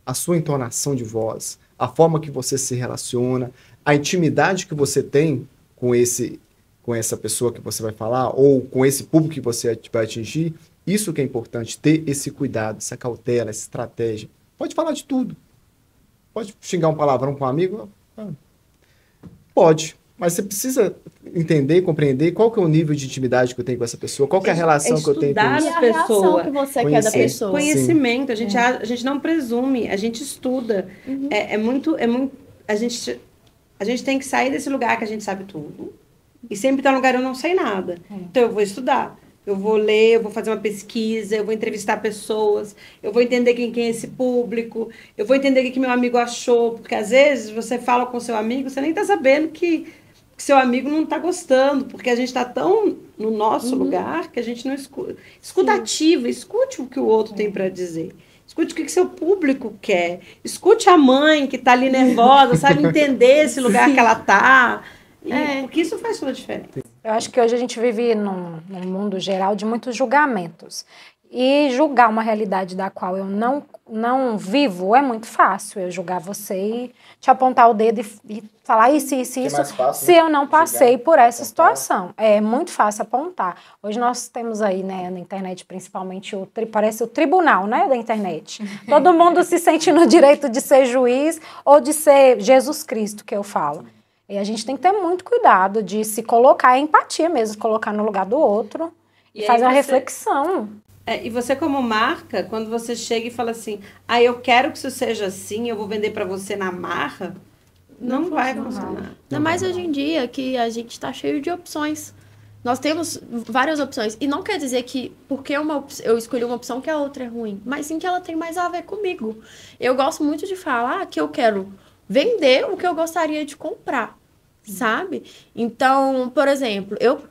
A sua entonação de voz, a forma que você se relaciona, a intimidade que você tem com esse com essa pessoa que você vai falar ou com esse público que você vai atingir. Isso que é importante, ter esse cuidado, essa cautela, essa estratégia. Pode falar de tudo. Pode xingar um palavrão com um amigo? Ah, pode. Mas você precisa entender, compreender qual que é o nível de intimidade que eu tenho com essa pessoa, qual que é a relação é que eu tenho com essa pessoa. a pessoa. que você quer da pessoa. Conhecimento, a gente, é. a, a, gente não presume, a gente estuda. Uhum. É, é, muito, é muito, a gente, a gente tem que sair desse lugar que a gente sabe tudo e sempre está no lugar eu não sei nada. É. Então eu vou estudar. Eu vou ler, eu vou fazer uma pesquisa, eu vou entrevistar pessoas, eu vou entender quem, quem é esse público, eu vou entender o que, que meu amigo achou, porque às vezes você fala com seu amigo, você nem está sabendo que, que, seu amigo não está gostando, porque a gente está tão no nosso uhum. lugar que a gente não escuta. Escuta ativa, escute o que o outro é. tem para dizer. Escute o que, que seu público quer. Escute a mãe que está ali nervosa, sabe entender esse lugar Sim. que ela está é. Porque isso faz toda a diferença. Eu acho que hoje a gente vive num, num mundo geral de muitos julgamentos. E julgar uma realidade da qual eu não, não vivo é muito fácil. Eu julgar você e te apontar o dedo e, e falar isso, isso, isso, fácil, se né? eu não passei Chegar, por essa apontar. situação. É muito fácil apontar. Hoje nós temos aí, né, na internet, principalmente, o, parece o tribunal, né, da internet. Todo mundo se sente no direito de ser juiz ou de ser Jesus Cristo, que eu falo. E a gente tem que ter muito cuidado de se colocar, a empatia mesmo, se colocar no lugar do outro e, e fazer uma reflexão. É, e você como marca, quando você chega e fala assim, ah, eu quero que isso seja assim, eu vou vender para você na marra, não, não vai funcionar. Ainda mais hoje em dia que a gente está cheio de opções. Nós temos várias opções. E não quer dizer que porque uma, eu escolhi uma opção que a outra é ruim, mas sim que ela tem mais a ver comigo. Eu gosto muito de falar que eu quero vender o que eu gostaria de comprar, sabe? Então, por exemplo, eu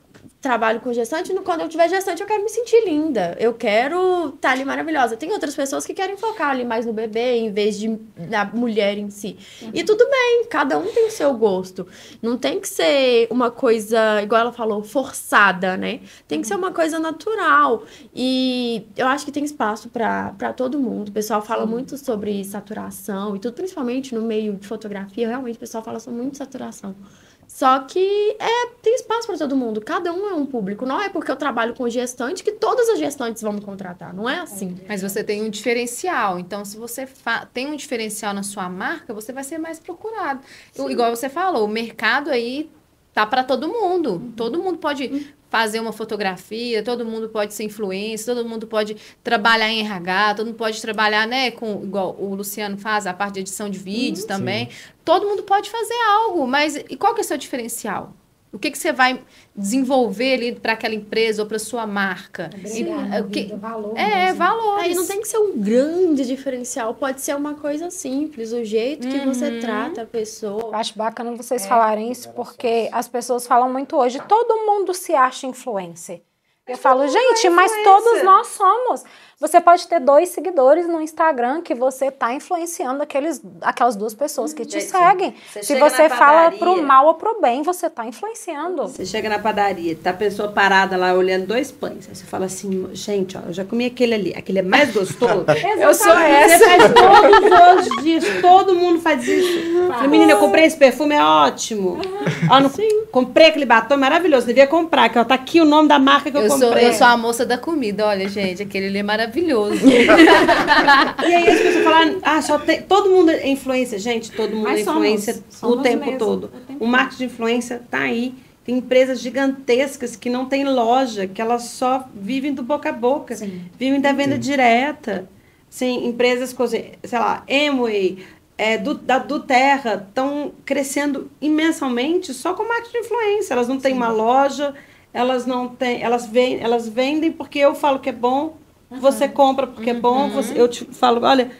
trabalho com gestante, quando eu tiver gestante eu quero me sentir linda, eu quero estar tá ali maravilhosa. Tem outras pessoas que querem focar ali mais no bebê em vez de na mulher em si. Uhum. E tudo bem, cada um tem o seu gosto. Não tem que ser uma coisa, igual ela falou, forçada, né? Tem que ser uma coisa natural. E eu acho que tem espaço para todo mundo. O pessoal fala Sim. muito sobre saturação e tudo, principalmente no meio de fotografia, realmente o pessoal fala sobre muito saturação. Só que é, tem espaço para todo mundo. Cada um é um público. Não é porque eu trabalho com gestante que todas as gestantes vão me contratar. Não é assim. Mas você tem um diferencial. Então, se você tem um diferencial na sua marca, você vai ser mais procurado. Sim. Igual você falou, o mercado aí tá para todo mundo. Uhum. Todo mundo pode fazer uma fotografia, todo mundo pode ser influencer, todo mundo pode trabalhar em RH, todo mundo pode trabalhar, né, com igual o Luciano faz, a parte de edição de vídeos Uhum. também. Todo mundo pode fazer algo, mas e qual que é o seu diferencial? O que, que você vai desenvolver ali para aquela empresa ou para sua marca? Obrigada, E, o que- vida, valor é, mesmo. valores. Aí não tem que ser um grande diferencial, pode ser uma coisa simples, o jeito que você trata a pessoa. Eu acho bacana vocês falarem isso, porque as pessoas falam muito hoje, todo mundo se acha influencer. Eu falo, gente, mas todos nós somos. Você pode ter dois seguidores no Instagram que você tá influenciando aqueles, aquelas duas pessoas que te Gente, seguem. você Se você fala pro mal ou pro bem, você tá influenciando. Você chega na padaria, tá a pessoa parada lá olhando dois pães. Aí você fala assim, gente, ó, eu já comi aquele ali, aquele é mais gostoso. eu sou essa. Você faz todos os dias, todo mundo faz isso. Falei, menina, eu comprei esse perfume, é ótimo. Ó, não, comprei aquele batom maravilhoso, devia comprar, que ó, tá aqui o nome da marca que eu, Eu sou, comprei. eu sou a moça da comida, olha, gente, aquele ali é maravilhoso. E aí as pessoas falam, ah, só tem. Todo mundo é influência. Gente, todo mundo Mas é somos, influência o somos tempo mesmo, todo. o tempo O marketing de influência tá aí. Tem empresas gigantescas que não têm loja, que elas só vivem do boca a boca, vivem da venda direta. Sim, empresas, sei lá, Amway, é, do, da, do Terra, estão crescendo imensamente só com marketing de influência. Elas não têm uma loja, elas não têm, elas, ven, elas vendem porque eu falo que é bom, você compra porque é bom, você, eu te falo, olha,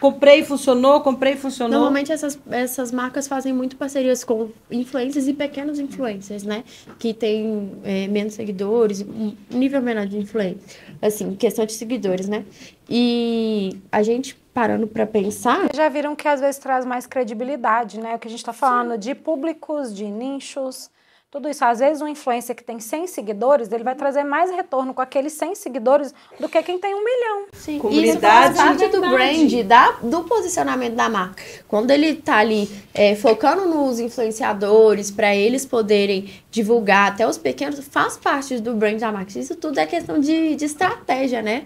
comprei, funcionou, comprei, funcionou. Normalmente essas, essas marcas fazem muito parcerias com influencers e pequenos influencers, né? Que tem é, menos seguidores, um nível menor de influência. Assim, questão de seguidores, né? E a gente parando para pensar, Já viram que às vezes traz mais credibilidade, né? O que a gente está falando de públicos, de nichos, tudo isso. Às vezes um influencer que tem 100 seguidores, ele vai trazer mais retorno com aqueles 100 seguidores do que quem tem um milhão. Sim, Comunidade. isso faz parte do brand, da, do posicionamento da marca. Quando ele tá ali é, focando nos influenciadores para eles poderem divulgar até os pequenos, faz parte do brand da marca. Isso tudo é questão de, de estratégia, né?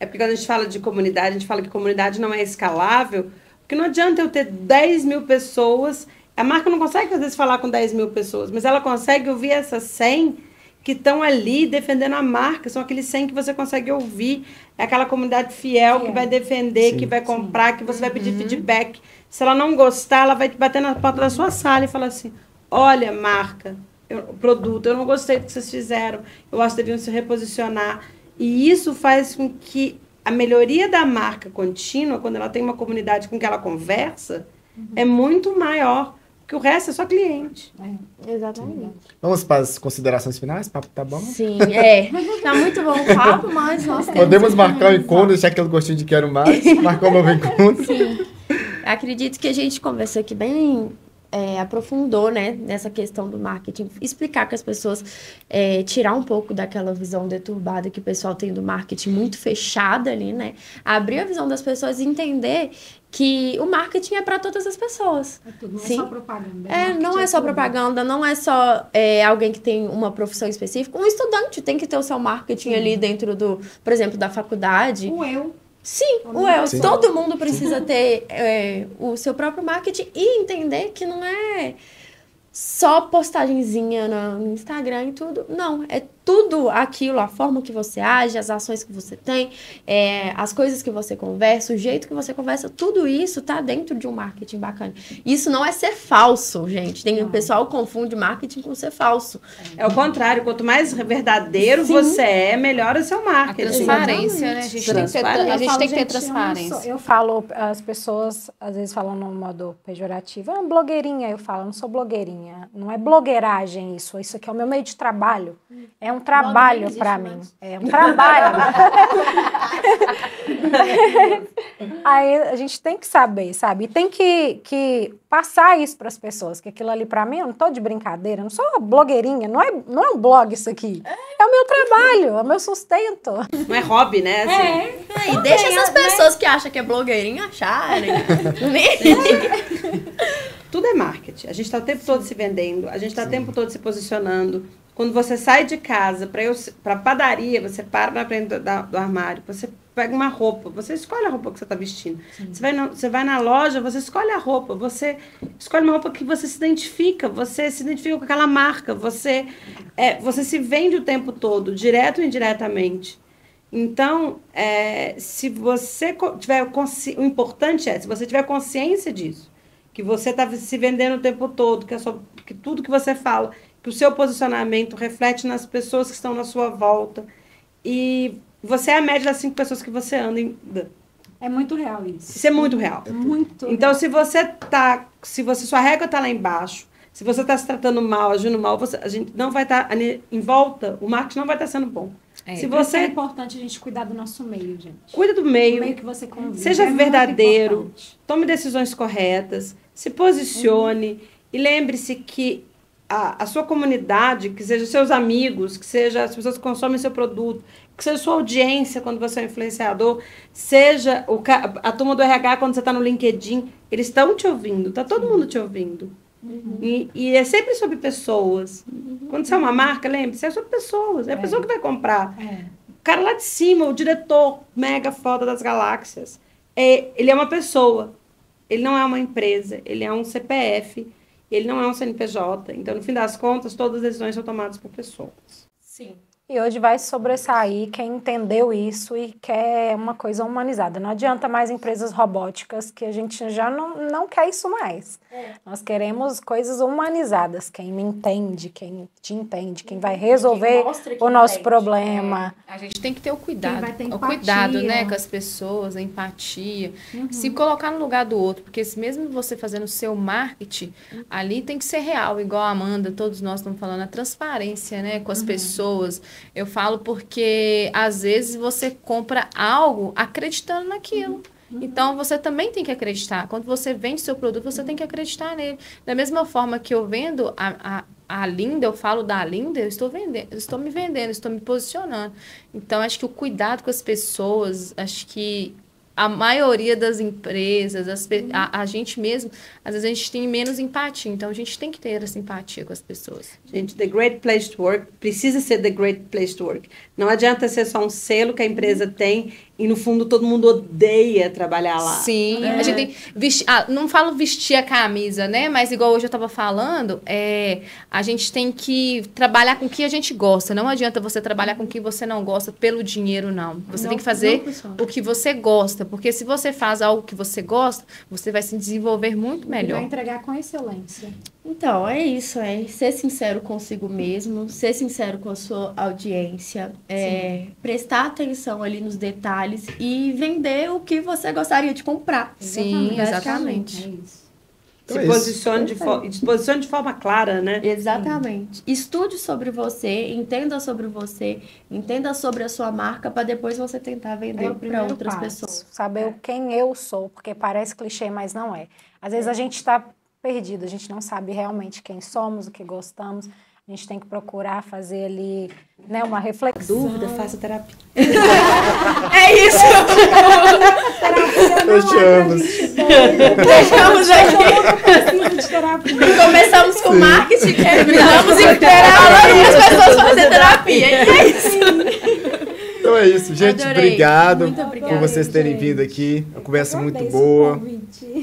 É porque quando a gente fala de comunidade, a gente fala que comunidade não é escalável, porque não adianta eu ter 10 mil pessoas. A marca não consegue, às vezes, falar com 10 mil pessoas, mas ela consegue ouvir essas 100 que estão ali defendendo a marca. São aqueles 100 que você consegue ouvir. É aquela comunidade fiel que vai defender, que vai comprar, que você vai pedir feedback. Se ela não gostar, ela vai te bater na porta da sua sala e falar assim: olha, marca, eu- produto, eu não gostei do que vocês fizeram. Eu acho que deviam se reposicionar. E isso faz com que a melhoria da marca contínua, quando ela tem uma comunidade com que ela conversa, é muito maior. Porque o resto é só cliente. Exatamente. Vamos para as considerações finais? O papo tá bom? Sim, é. Tá muito bom o papo, mas nós temos Podemos que marcar um finalizar. encontro, deixar aquele gostinho de quero mais, marcar um novo encontro. Acredito que a gente conversou aqui bem, é, aprofundou, né, nessa questão do marketing, explicar que as pessoas, é, tirar um pouco daquela visão deturbada que o pessoal tem do marketing muito fechada ali, né, abrir a visão das pessoas e entender que o marketing é para todas as pessoas. Não Sim. é só propaganda. É, não é só propaganda, não é só é, alguém que tem uma profissão específica. Um estudante tem que ter o seu marketing ali dentro do, por exemplo, da faculdade. O eu. Sim, o eu. Sim. Todo mundo precisa ter é, o seu próprio marketing e entender que não é só postagenzinha no no Instagram e tudo. Não, é tudo aquilo, a forma que você age, as ações que você tem, é, as coisas que você conversa, o jeito que você conversa, tudo isso tá dentro de um marketing bacana. Isso não é ser falso, gente. Tem o pessoal confunde marketing com ser falso. É o contrário, quanto mais verdadeiro você é, melhor é o seu A marketing. transparência, né? A gente tem que ter, a Transparência. gente tem que ter eu transparência. sou- Eu falo, as pessoas às vezes falam no modo pejorativo, ah, blogueirinha. Eu falo, não sou blogueirinha. Não é blogueiragem isso. Isso aqui é o meu meio de trabalho. É um trabalho para mim. É um trabalho. Aí a gente tem que saber, sabe? E tem que, que passar isso para as pessoas, que aquilo ali para mim, eu não tô de brincadeira, eu não sou uma blogueirinha, não é, não é um blog isso aqui. É o meu trabalho, é o meu sustento. Não é hobby, né? Assim, E deixa essas pessoas que acham que é blogueirinha acharem. Tudo é marketing. A gente está o tempo todo se vendendo, a gente está o tempo todo se posicionando. Quando você sai de casa para para padaria, você para na frente do, do armário, você pega uma roupa, você escolhe a roupa que você está vestindo. Você vai, no- você vai na loja, você escolhe a roupa, você escolhe uma roupa que você se identifica, você se identifica com aquela marca, você, é, você se vende o tempo todo, direto ou indiretamente. Então, é, se você tiver consci... o importante é, se você tiver consciência disso, que você está se vendendo o tempo todo, que, a sua- que tudo que você fala, que o seu posicionamento reflete nas pessoas que estão na sua volta e você é a média das cinco pessoas que você anda. Em... É muito real isso. Isso é muito real. Muito Então, se você tá, se você sua régua tá lá embaixo, se você está se tratando mal, agindo mal, você, a gente não vai estar em volta, o marketing não vai estar sendo bom. É. Se isso é você importante a gente cuidar do nosso meio, gente. cuida do O meio, meio que você convive. Seja é verdadeiro. tome decisões corretas, se posicione e lembre-se que a, a sua comunidade, que seja seus amigos, que seja as pessoas que consomem seu produto, que seja sua audiência quando você é um influenciador, seja o, a turma do RH quando você está no LinkedIn, eles estão te ouvindo, está todo mundo te ouvindo. E, e é sempre sobre pessoas. Quando você é uma marca, lembre-se, é sobre pessoas, é a pessoa que vai comprar. É. O cara lá de cima, o diretor mega foda das galáxias, é, ele é uma pessoa. Ele não é uma empresa, ele é um CPF, ele não é um CNPJ. Então, no fim das contas, todas as decisões são tomadas por pessoas. Sim. E hoje vai sobressair quem entendeu isso e quer uma coisa humanizada. Não adianta mais empresas robóticas, que a gente já não, não quer isso mais. Nós queremos coisas humanizadas. Quem me entende, quem te entende, quem vai resolver mostra que o nosso entende. problema. A gente tem que ter o cuidado, vai ter o cuidado, né, com as pessoas, a empatia, se colocar no lugar do outro, porque se mesmo você fazendo o seu marketing, ali tem que ser real, igual a Amanda, todos nós estamos falando, a transparência, né, com as pessoas. Eu falo porque às vezes você compra algo acreditando naquilo. Então você também tem que acreditar. Quando você vende seu produto, você tem que acreditar nele. Da mesma forma que eu vendo a, a, a Linda, eu falo da Linda, eu estou vendendo, eu estou me vendendo, estou me posicionando. Então acho que o cuidado com as pessoas, acho que a maioria das empresas, as a, a gente mesmo, às vezes a gente tem menos empatia. Então a gente tem que ter essa empatia com as pessoas. Gente, The Great Place to Work precisa ser The Great Place to Work. Não adianta ser só um selo que a empresa tem e, no fundo, todo mundo odeia trabalhar lá. Sim, a gente tem vesti- ah, não falo vestir a camisa, né? Mas igual hoje eu tava falando, é, a gente tem que trabalhar com o que a gente gosta. Não adianta você trabalhar com o que você não gosta pelo dinheiro, não. Você Não- tem que fazer não o que você gosta, porque se você faz algo que você gosta, você vai se desenvolver muito E vai melhor. entregar com excelência. Então, é isso, é ser sincero consigo mesmo, ser sincero com a sua audiência, é, prestar atenção ali nos detalhes e vender o que você gostaria de comprar. Sim, Exatamente. É isso. Então se é posicione de, se posicione de forma clara, né? Exatamente. Estude sobre você, entenda sobre você, entenda sobre a sua marca para depois você tentar É vender o para outras passo. pessoas. Saber o quem eu sou, porque parece clichê, mas não é. Às vezes a gente está perdido, a gente não sabe realmente quem somos, o que gostamos. A gente tem que procurar fazer ali né, uma reflexão. Dúvida, faça terapia. É isso! Fechamos. Fechamos aqui. Preciso de terapia. Começamos com marketing, terminamos em falando para as pessoas fazer terapia. É isso. Então é isso, gente. Adorei. Obrigado por vocês terem gente. vindo aqui. Uma conversa muito boa.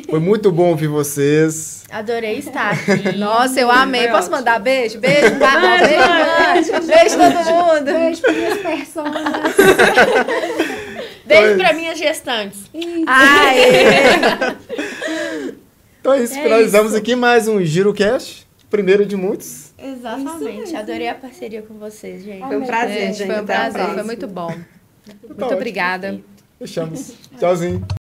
Foi muito bom ouvir vocês. Adorei estar aqui. Nossa, eu amei. Foi Posso ótimo. mandar beijo? Beijo, Bárbara. Beijo, mãe. Beijo todo mundo. Beijo para minhas personas. Beijo para minhas gestantes. Aê. Então é isso, É finalizamos isso. aqui mais um GiroCast, primeiro de muitos. Exatamente. Adorei a parceria com vocês, gente. Foi um prazer, Gente, foi um prazer, foi muito bom. Tá Muito obrigada. Fechamos. Tchauzinho.